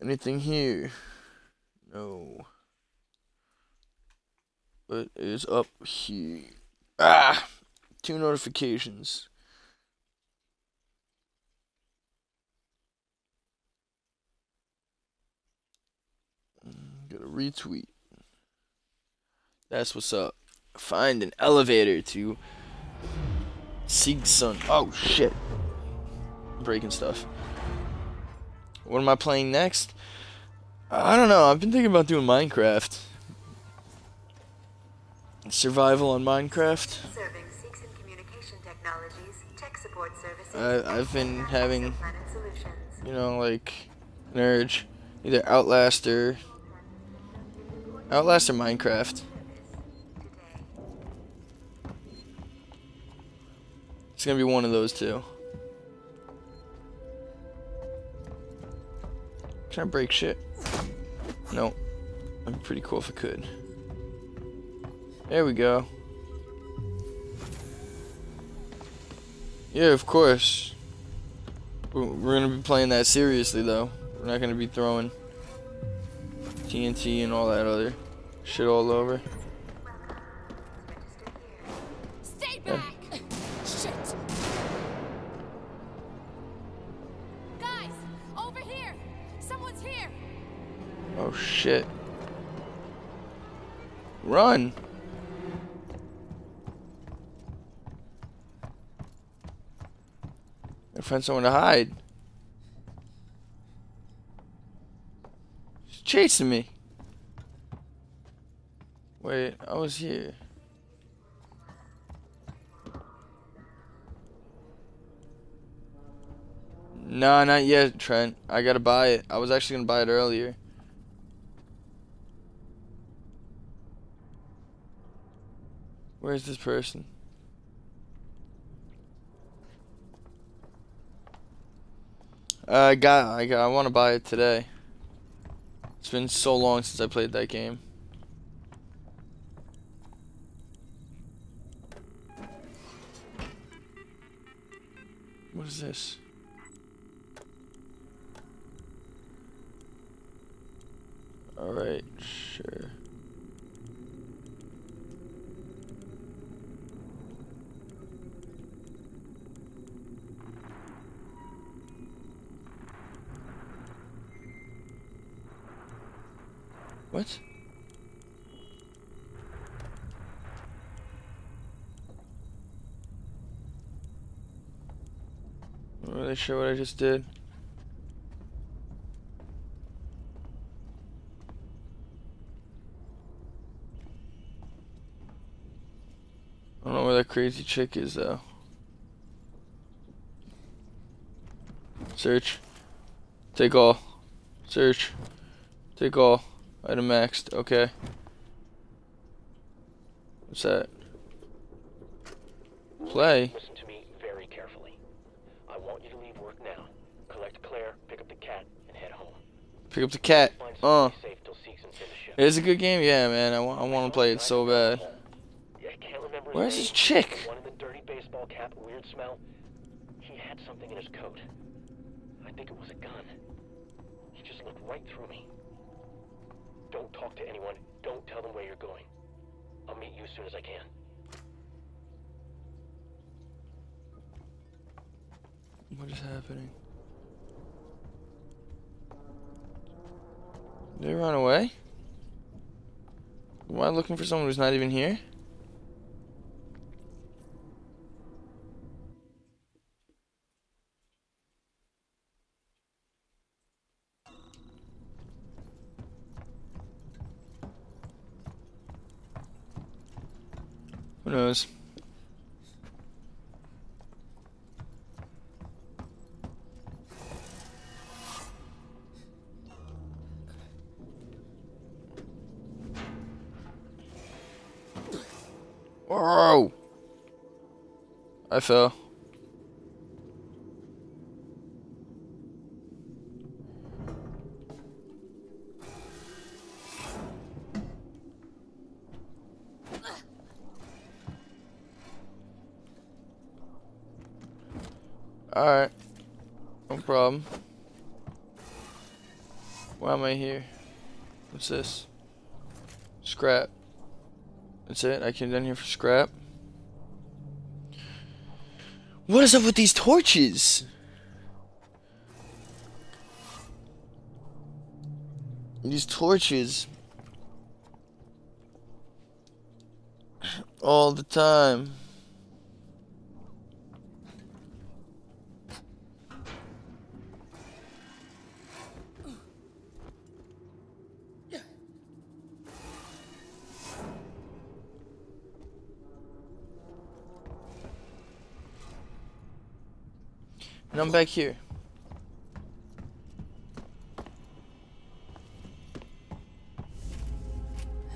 A: Anything here? No. What is up here? Ah! Two notifications. Got a retweet. That's what's up. Find an elevator to Seegson. Oh shit. breaking stuff. What am I playing next? I don't know. I've been thinking about doing Minecraft. Survival on Minecraft.
O: Serving Seegson Communication Technologies, tech support services.
A: I, I've been having, you know, like an urge, either Outlast or Outlast or Minecraft. It's gonna be one of those two. Can I break shit? No. That'd be pretty cool if I could. There we go. Yeah, of course. We're gonna be playing that seriously, though. We're not gonna be throwing TNT and all that other shit all over.
H: Stay back! Shit!
A: Shit. Run! Gotta find someone to hide. She's chasing me. Wait, I was here. Nah, not yet, Trent. I gotta buy it. I was actually gonna buy it earlier. Where's this person? Uh, I got, I got, I want to buy it today. It's been so long since I played that game. What is this? Alright, sure. What? I'm not really sure what I just did. I don't know where that crazy chick is though. Search. Take all. Search. Take all. Item maxed. Okay. What's that? Play.
P: Listen to me very carefully. I want you to leave work now. Collect Claire, pick up the cat, and head home.
A: Pick up the cat. Uh.
P: somebody safe till Seegson's in the ship.
A: It is a good game, yeah, man. I want, I want to play it so bad. Where's this chick? Looking for someone who's not even here? I fell. Alright. No problem. Why am I here? What's this? Scrap. That's it. I came down here for scrap. What is up with these torches? These torches. All the time. And I'm back here.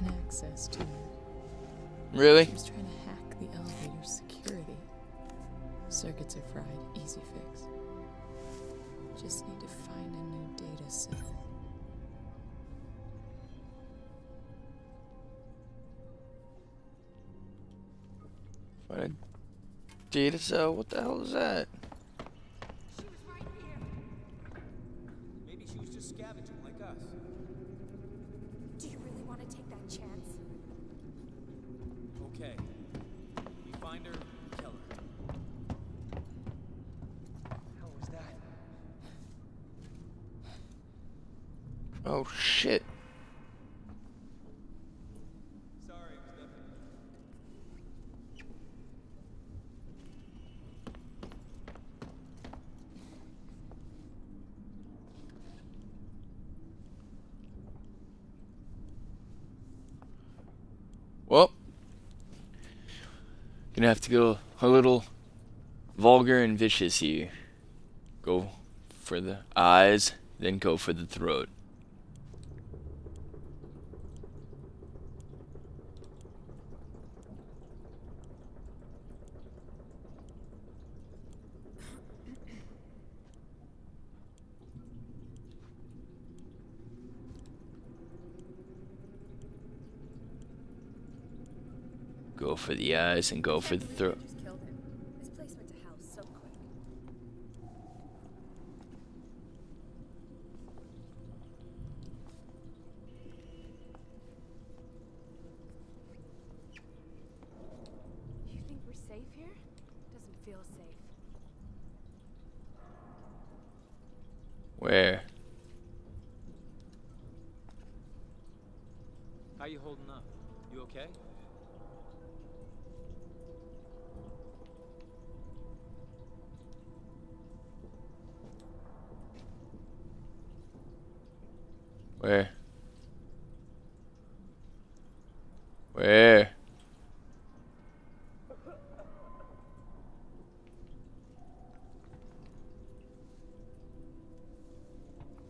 B: An access to it.
A: Really?
B: He was trying to hack the elevator's security. Circuits are fried. Easy fix. Just need to find a new data set.
A: Find a data cell? What the hell is that?
J: Maybe she was just scavenging like us.
I: Do you really want to take that chance?
J: Okay. We find her, kill her.
L: hell was that?
A: Oh shit.
J: Sorry.
A: Well, gonna have to go a little vulgar and vicious here. Go for the eyes, then go for the throat. For the eyes and go for the throat.
I: Just killed him. This place went to hell so quick. You think we're safe here? Doesn't feel safe.
A: Where?
M: How you holding up? You okay?
A: Where? Where?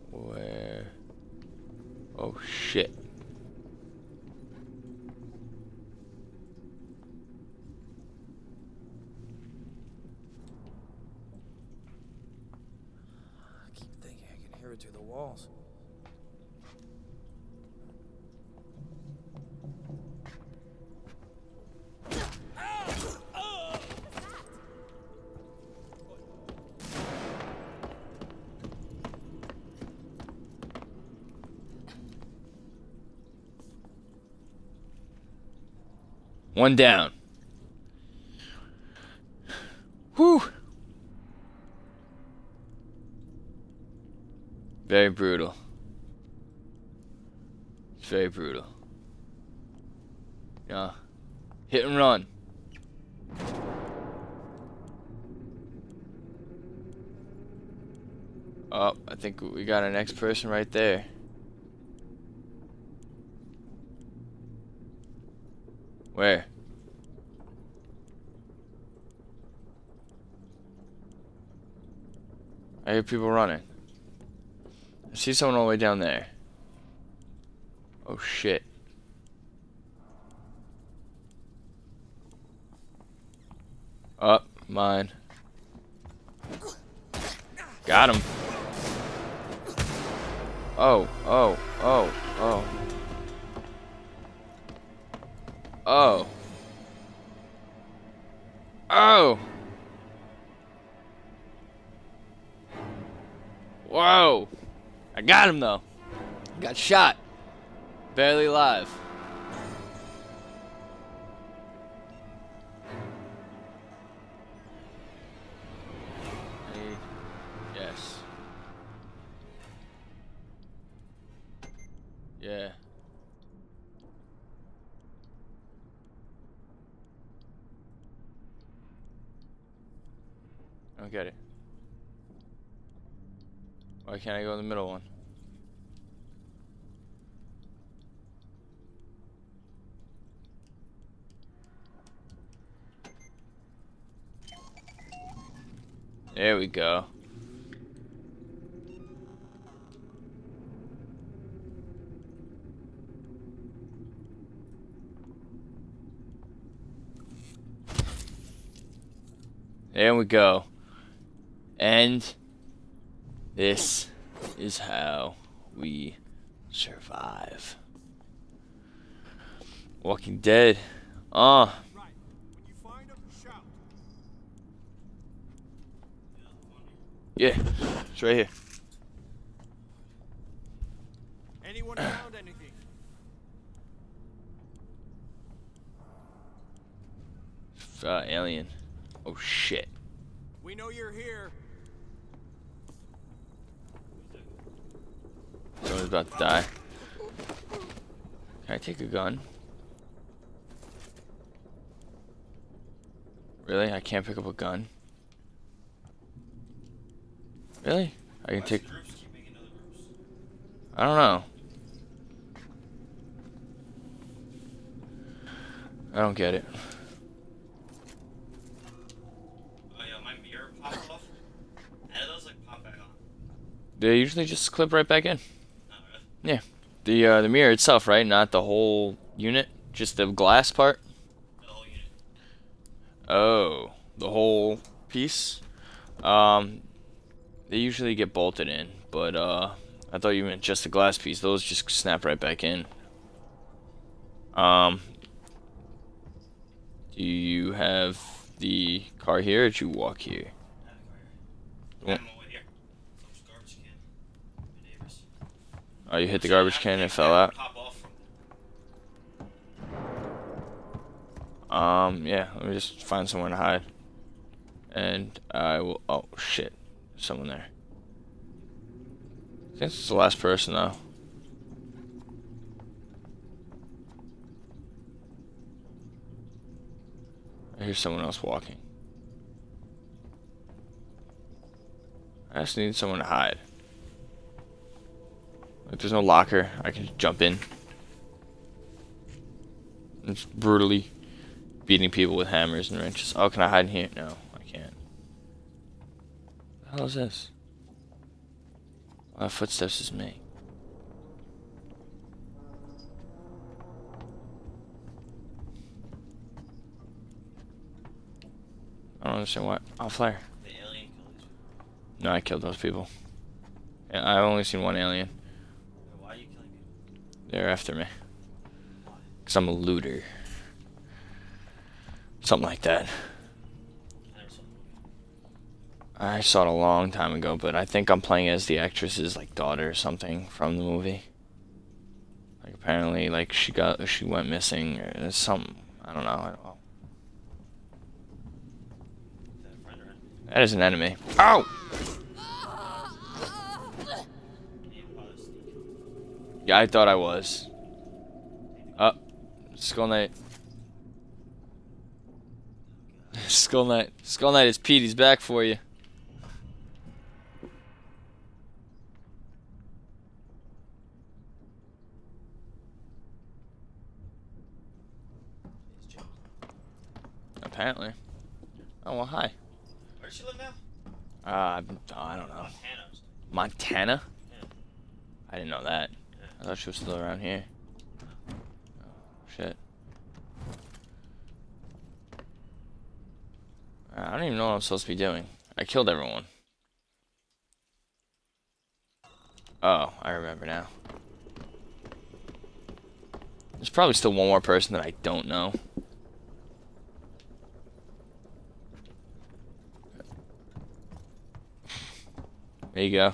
A: Where? Oh shit.
K: I keep thinking I can hear it through the walls.
A: One down. Whew. Very brutal. It's very brutal. Yeah. Hit and run. Oh, I think we got our next person right there. Where? I hear people running. I see someone all the way down there. Oh shit. Up, mine. Got him. Oh, oh, oh, oh. Oh. Oh. Whoa. I got him though. Got shot. Barely alive. Can't I go in the middle one? There we go. There we go. And this is how we survive. Walking Dead. Ah. Yeah, it's right here.
N: Anyone found anything?
A: Uh, alien. Oh shit.
N: We know you're here.
A: Someone's about to die. Can I take a gun? Really? I can't pick up a gun? Really? I can take... I don't know. I don't get it. They usually just clip right back in. Yeah. The uh, the mirror itself, right? Not the whole unit, just the glass part. Oh, the whole piece. Um, they usually get bolted in, but uh, I thought you meant just the glass piece. Those just snap right back in. Um, do you have the car here, or did you walk here? Yeah. Oh, you hit the garbage can and it fell out? Um, yeah, let me just find somewhere to hide. And I will, oh shit, someone there. I think it's the last person though. I hear someone else walking. I just need someone to hide. Like there's no locker, I can just jump in. It's brutally beating people with hammers and wrenches. Oh, can I hide in here? No, I can't. What the hell is this? My footsteps is me. I don't understand what. Oh, flare.
Q: The alien killed
A: No, I killed those people. I've only seen one alien.
Q: Why are you killing people?
A: They're after me. Because I'm a looter. Something like that. I saw it a long time ago, but I think I'm playing as the actress's like daughter or something from the movie. Like apparently, like she got she went missing or something. I don't know. I don't know. That is an enemy. Ow! Yeah, I thought I was. Up. Oh, Skull Knight. Skull Knight. Skull Knight is Pete. He's back for you. Apparently. Oh, well, hi.
Q: Where does she live now?
A: Uh, I don't know.
Q: Montana.
A: Montana?
Q: Yeah.
A: I didn't know that. I thought she was still around here. Oh, shit. Uh, I don't even know what I'm supposed to be doing. I killed everyone. Oh, I remember now. There's probably still one more person that I don't know. There you go.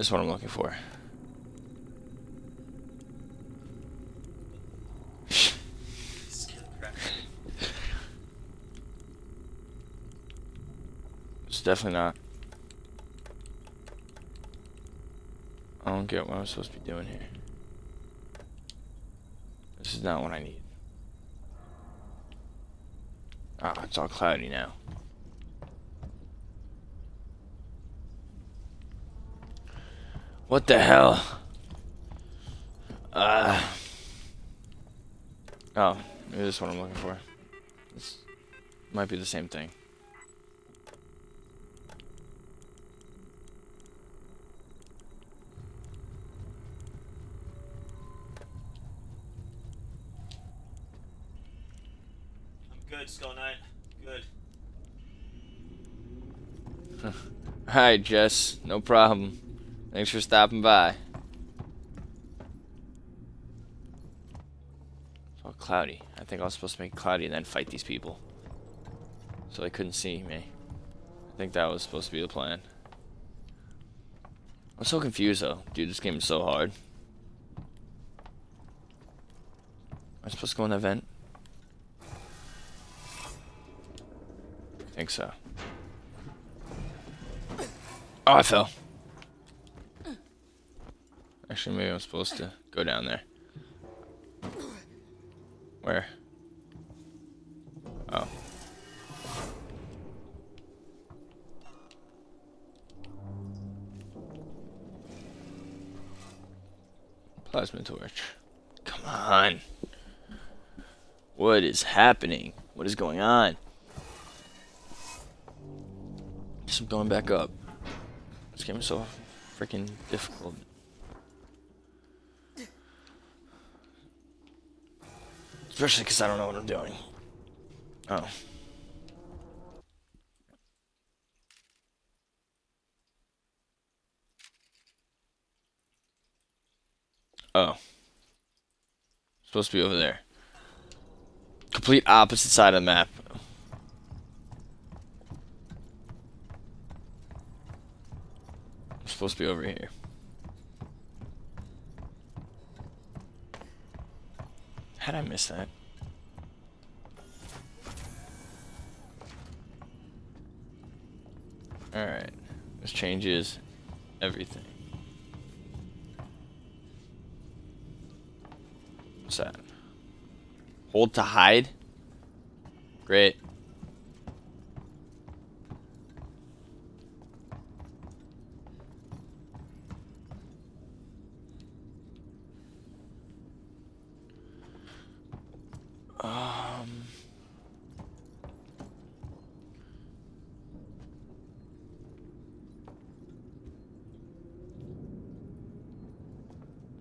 A: This is what I'm looking for. it's definitely not. I don't get what I'm supposed to be doing here. This is not what I need. Ah, it's all cloudy now. What the hell? Uh. Oh, maybe this is what I'm looking for. This might be the same thing.
Q: I'm good, Skull Knight. Good.
A: Alright, Jess. No problem. Thanks for stopping by. It's all cloudy. I think I was supposed to make cloudy and then fight these people. So they couldn't see me. I think that was supposed to be the plan. I'm so confused though. Dude, this game is so hard. Am I supposed to go in that vent? I think so. Oh, I fell. Actually, maybe I'm supposed to go down there. Where? Oh. Plasma torch. Come on. What is happening? What is going on? Guess I'm going back up. This game is so freaking difficult. Especially because I don't know what I'm doing. Oh. Oh. Supposed to be over there. Complete opposite side of the map. Supposed to be over here. How'd I miss that? Alright. This changes everything. What's that? Hold to hide? Great. Um.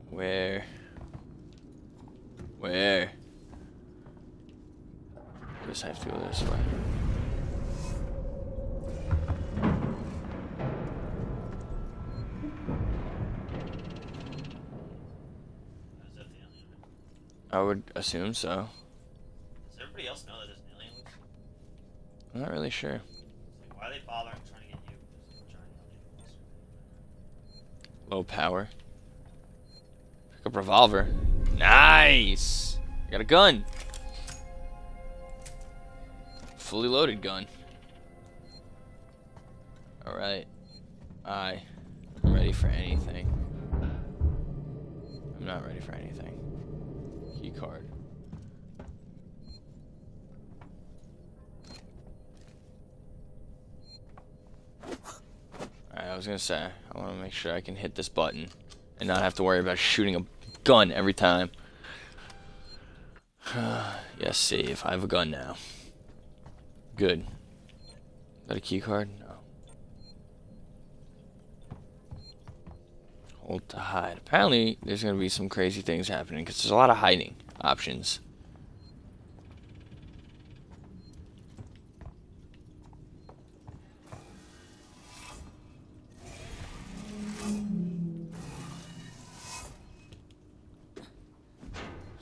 A: Where? Where? Guess I have to go this way. I would assume so.
Q: Does everybody else know that there's an alien?
A: I'm not really sure.
Q: Like, why are they bothering trying to get you? There's a giant alien. loose.
A: Low power. Pick up revolver. Nice! I got a gun. Fully loaded gun. Gonna say, I want to make sure I can hit this button and not have to worry about shooting a gun every time. yes, save. I have a gun now. Good. Is that a key card? No. Hold to hide. Apparently, there's to be some crazy things happening because there's a lot of hiding options.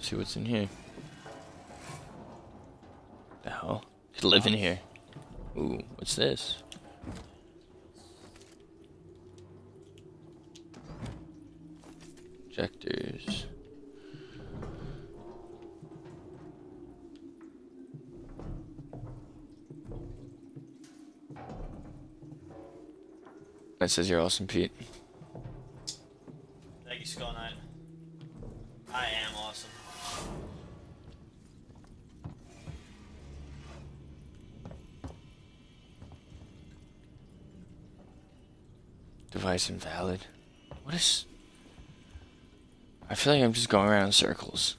A: See what's in here. The hell? Could live in here. Ooh, what's this? Injectors. That says you're awesome, Pete. Invalid. What is... I feel like I'm just going around in circles.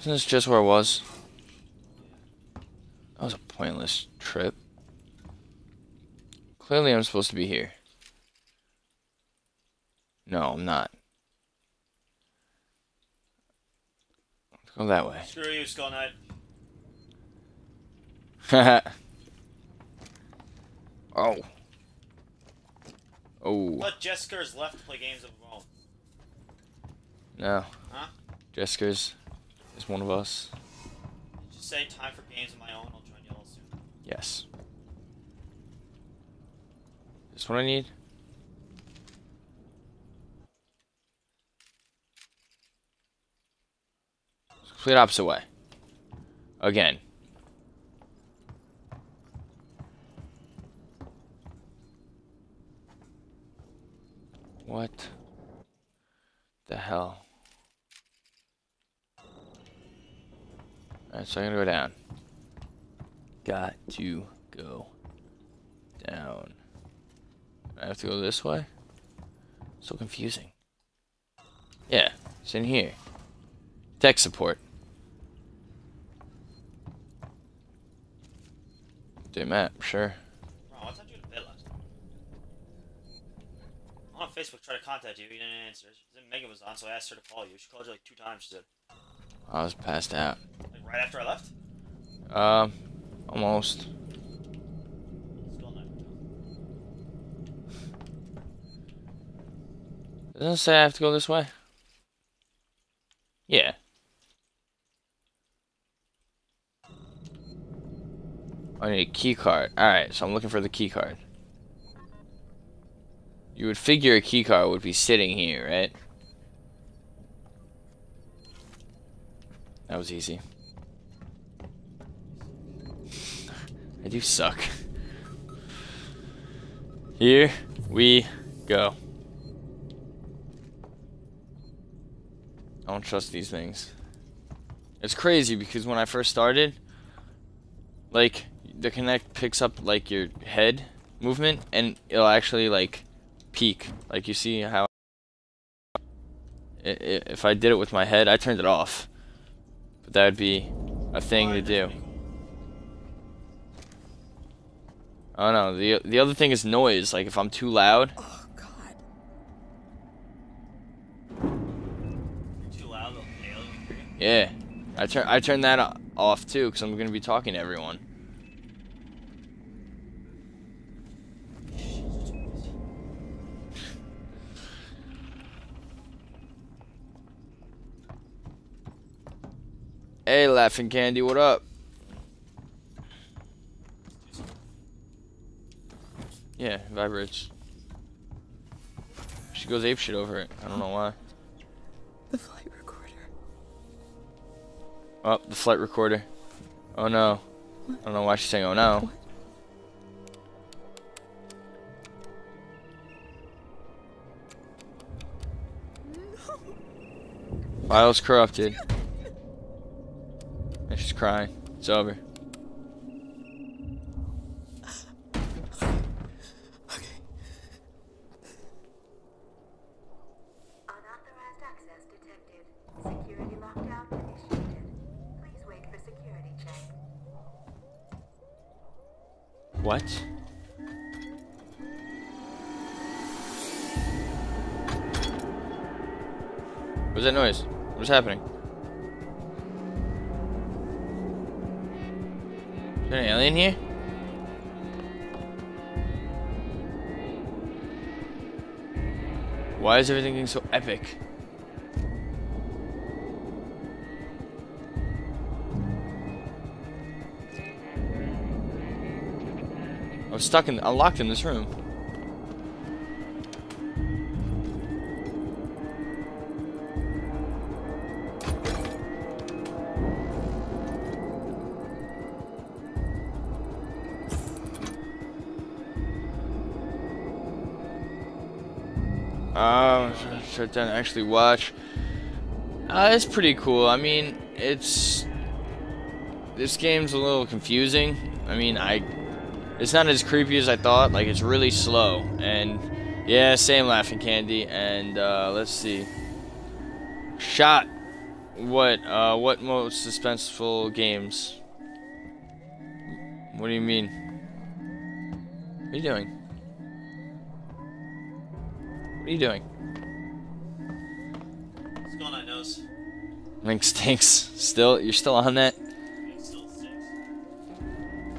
A: Isn't this just where I was? That was a pointless trip. Clearly I'm supposed to be here. No, I'm not. Let's go that way.
Q: Screw you, Skull Knight.
A: oh. Oh.
Q: But Jessica's left to play games of her own.
A: No.
Q: Huh?
A: Jessica's is one of us.
Q: Did you just say time for games of my own. I'll join y'all soon.
A: Yes. This what I need? Complete opposite way. Again. What the hell? Alright, so I'm gonna go down. Got to go down. I have to go this way? So confusing. Yeah, it's in here. Tech support. Do map, sure.
Q: Bro, what time did you go to bed last night? I'm on Facebook, tried to contact you. You didn't answer. Then Megan was on, so I asked her to call you. She called you like two times. She said,
A: I was passed out.
Q: like right after I left.
A: Um, almost.
Q: Skull Knight.
A: Doesn't say I have to go this way? Yeah. I need a key card. Alright, so I'm looking for the key card. You would figure a key card would be sitting here, right? That was easy. I do suck. Here we go. I don't trust these things. It's crazy because when I first started, like, the Kinect picks up, like, your head movement, and it'll actually, like, peak. Like, you see how... i- i- If I did it with my head, I turned it off. But that would be a thing to do. Oh no, the the other thing is noise. Like if I'm too loud, oh,
Q: You're too loud. They'll nail you.
A: yeah, I turn I turn that off too because I'm gonna be talking to everyone. Hey, laughing candy, what up? Yeah, vibrates. She goes ape shit over it. I don't know why.
B: The flight recorder.
A: Oh, the flight recorder. Oh no. I don't know why she's saying oh no. Files corrupted. And she's crying. It's over.
O: Unauthorized access detected. Security lockdown initiated. Please wait for security check.
A: What? What's that noise? What's happening? There an alien here? Why is everything getting so epic? I was stuck in, I'm locked in this room. Shut down. Actually, watch. Uh, it's pretty cool. I mean, it's this game's a little confusing. I mean, I it's not as creepy as I thought. Like, it's really slow. And yeah, same laughing candy. And uh, let's see. Shot. What? Uh, what most suspenseful games? What do you mean? What are you doing? What are you doing? Link stinks. Still, you're still on that?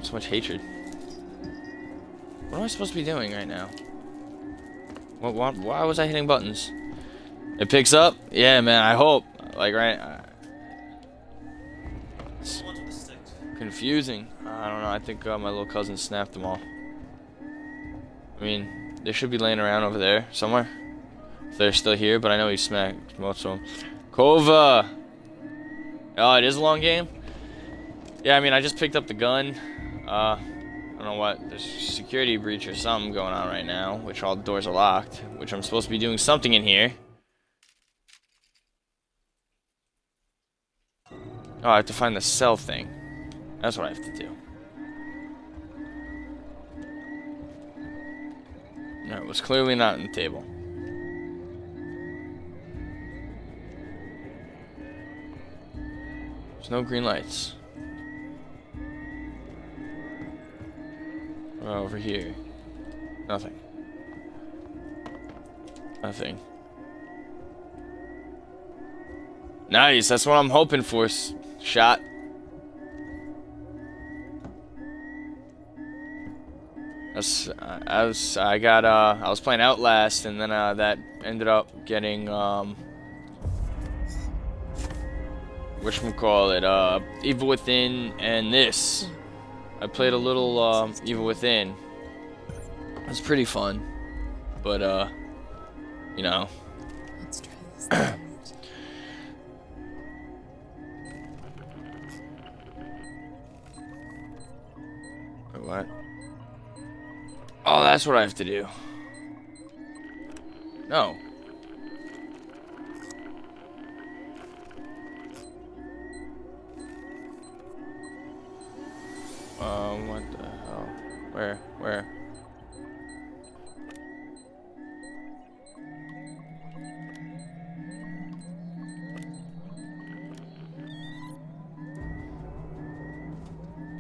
A: So much hatred. What am I supposed to be doing right now? What, what, why was I hitting buttons? It picks up? Yeah, man, I hope. Like, right... Uh, confusing. I don't know, I think uh, my little cousin snapped them all. I mean, they should be laying around over there, somewhere. If they're still here, but I know he smacked most of them. Kova! Oh, it is a long game? Yeah, I mean, I just picked up the gun. Uh, I don't know what. There's security breach or something going on right now, which all the doors are locked, which I'm supposed to be doing something in here. Oh, I have to find the cell thing. That's what I have to do. No, it was clearly not on the table. There's no green lights. Oh, over here. Nothing. Nothing. Nice, that's what I'm hoping for. Shot. That's, uh, I was, I got, uh, I was playing Outlast, and then, uh, that ended up getting, um, whatchamacallit, uh, Evil Within and this. I played a little, um, Evil Within. It was pretty fun. But, uh, you know.
B: Let's try this.
A: What? Oh, that's what I have to do. No. Um, what the hell? Where? Where?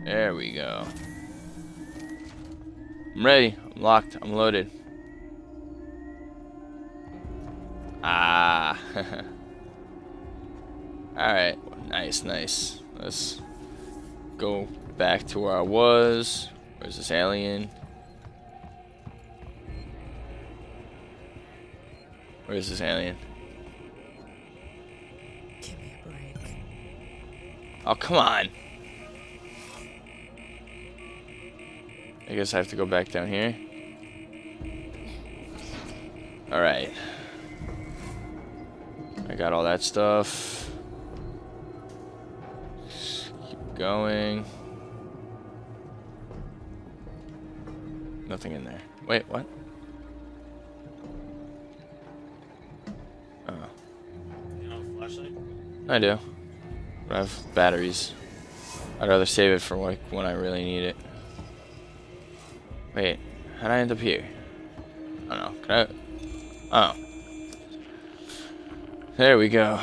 A: There we go. I'm ready. I'm locked. I'm loaded. Ah. Alright. Nice, nice. Let's go back to where I was. Where's this alien? Where's this alien?
B: Give me a break.
A: Oh, come on. I guess I have to go back down here. Alright. I got all that stuff. Just keep going. Nothing in there. Wait, what? Oh.
Q: You flashlight?
A: I do. But I have batteries. I'd rather save it for like when I really need it. Wait, how'd I end up here? I don't know. Can I? Oh. There we go.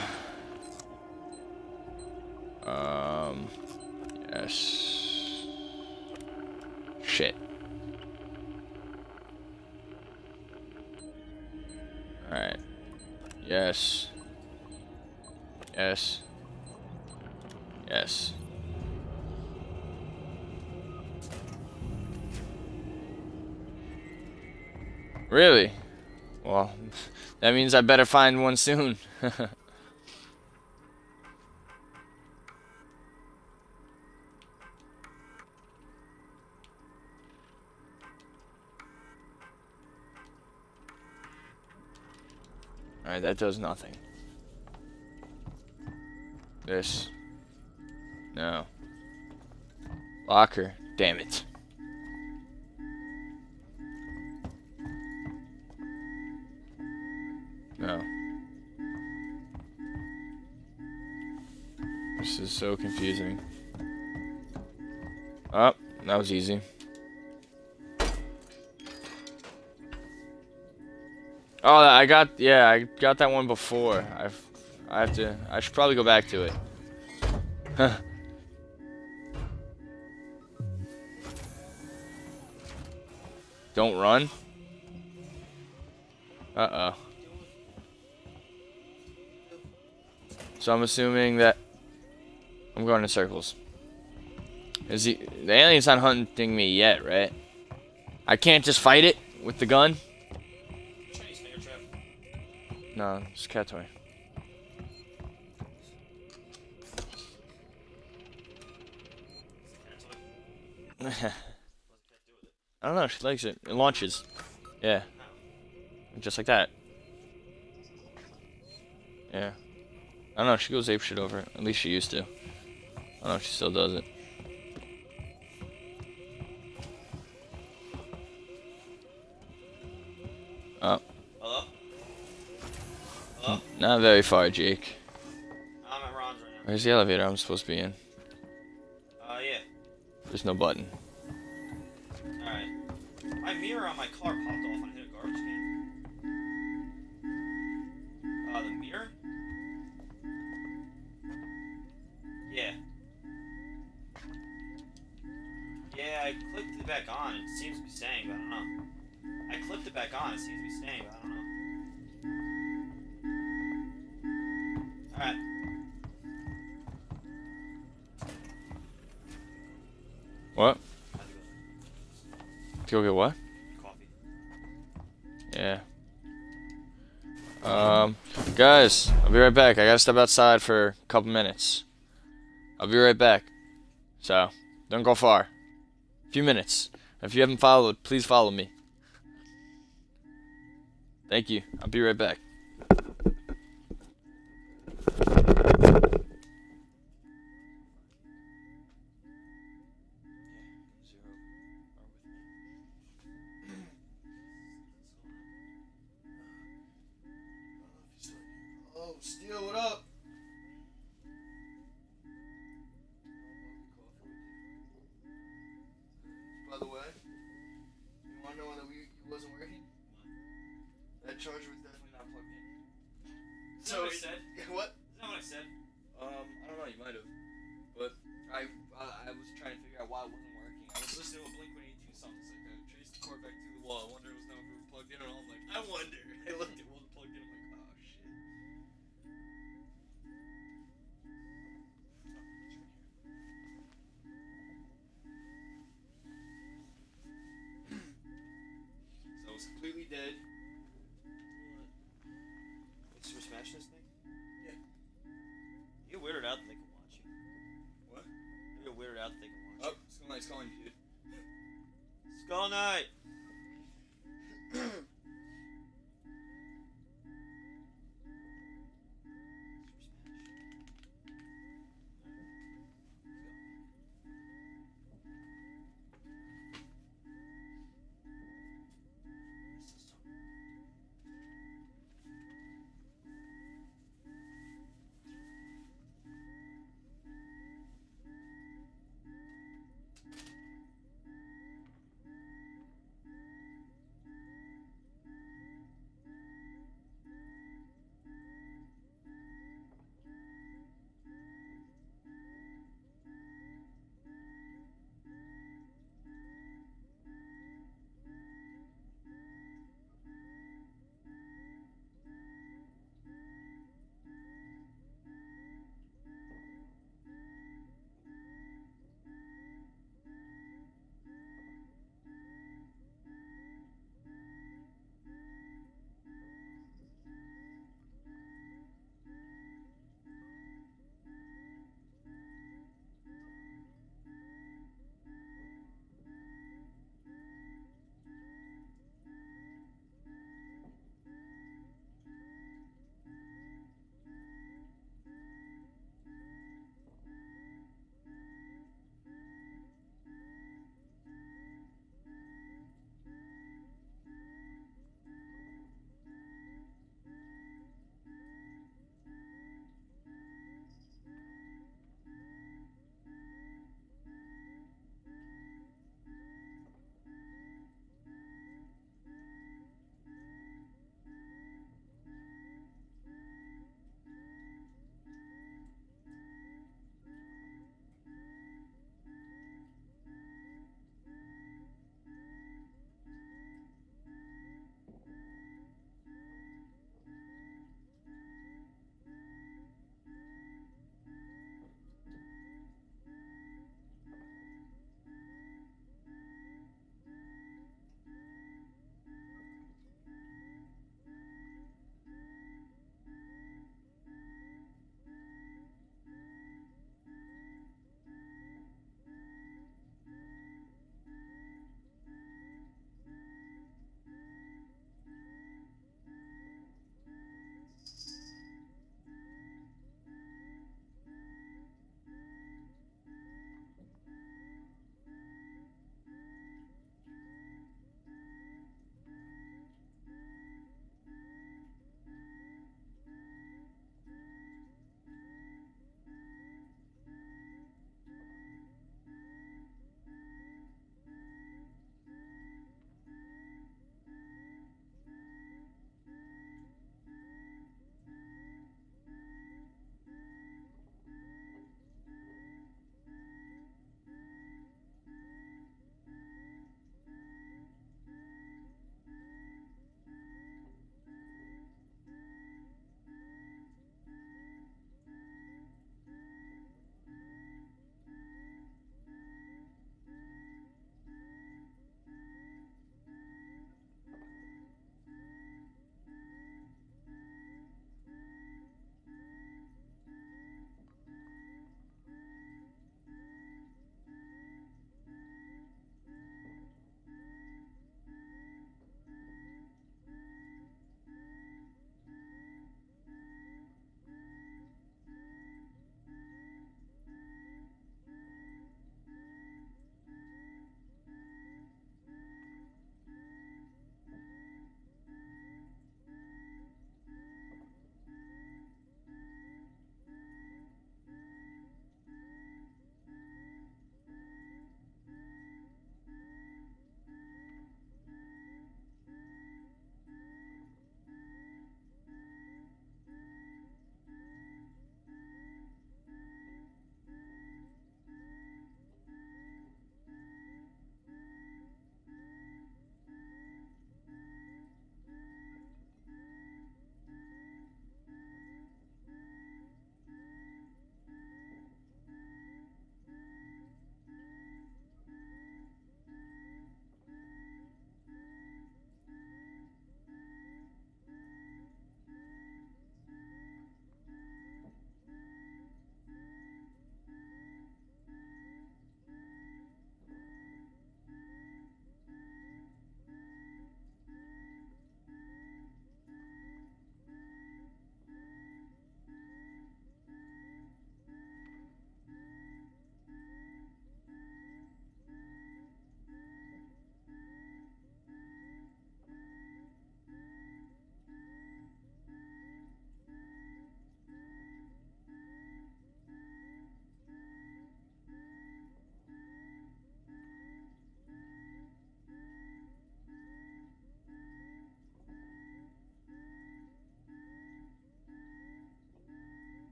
A: I better find one soon. Alright, that does nothing. This. No. Locker. Damn it. So confusing. Oh, that was easy. Oh, I got yeah, I got that one before. I I have to I should probably go back to it. Don't run. Uh-oh. So I'm assuming that I'm going in circles. Is he the alien's not hunting me yet, right? I can't just fight it with the gun? No, it's cat toy. I don't know, she likes it. It launches. Yeah. Just like that. Yeah. I don't know, she goes ape shit over it. At least she used to. I don't know if she still does it. Oh.
Q: Hello? Hello?
A: Not very far, Jake.
Q: I'm at Ron's right now.
A: Where's the elevator I'm supposed to be in?
Q: Uh, yeah.
A: There's no button. What?
Q: Coffee.
A: Yeah. Um, guys, I'll be right back. I gotta step outside for a couple minutes. I'll be right back. So, don't go far. A few minutes. If you haven't followed, please follow me. Thank you. I'll be right back.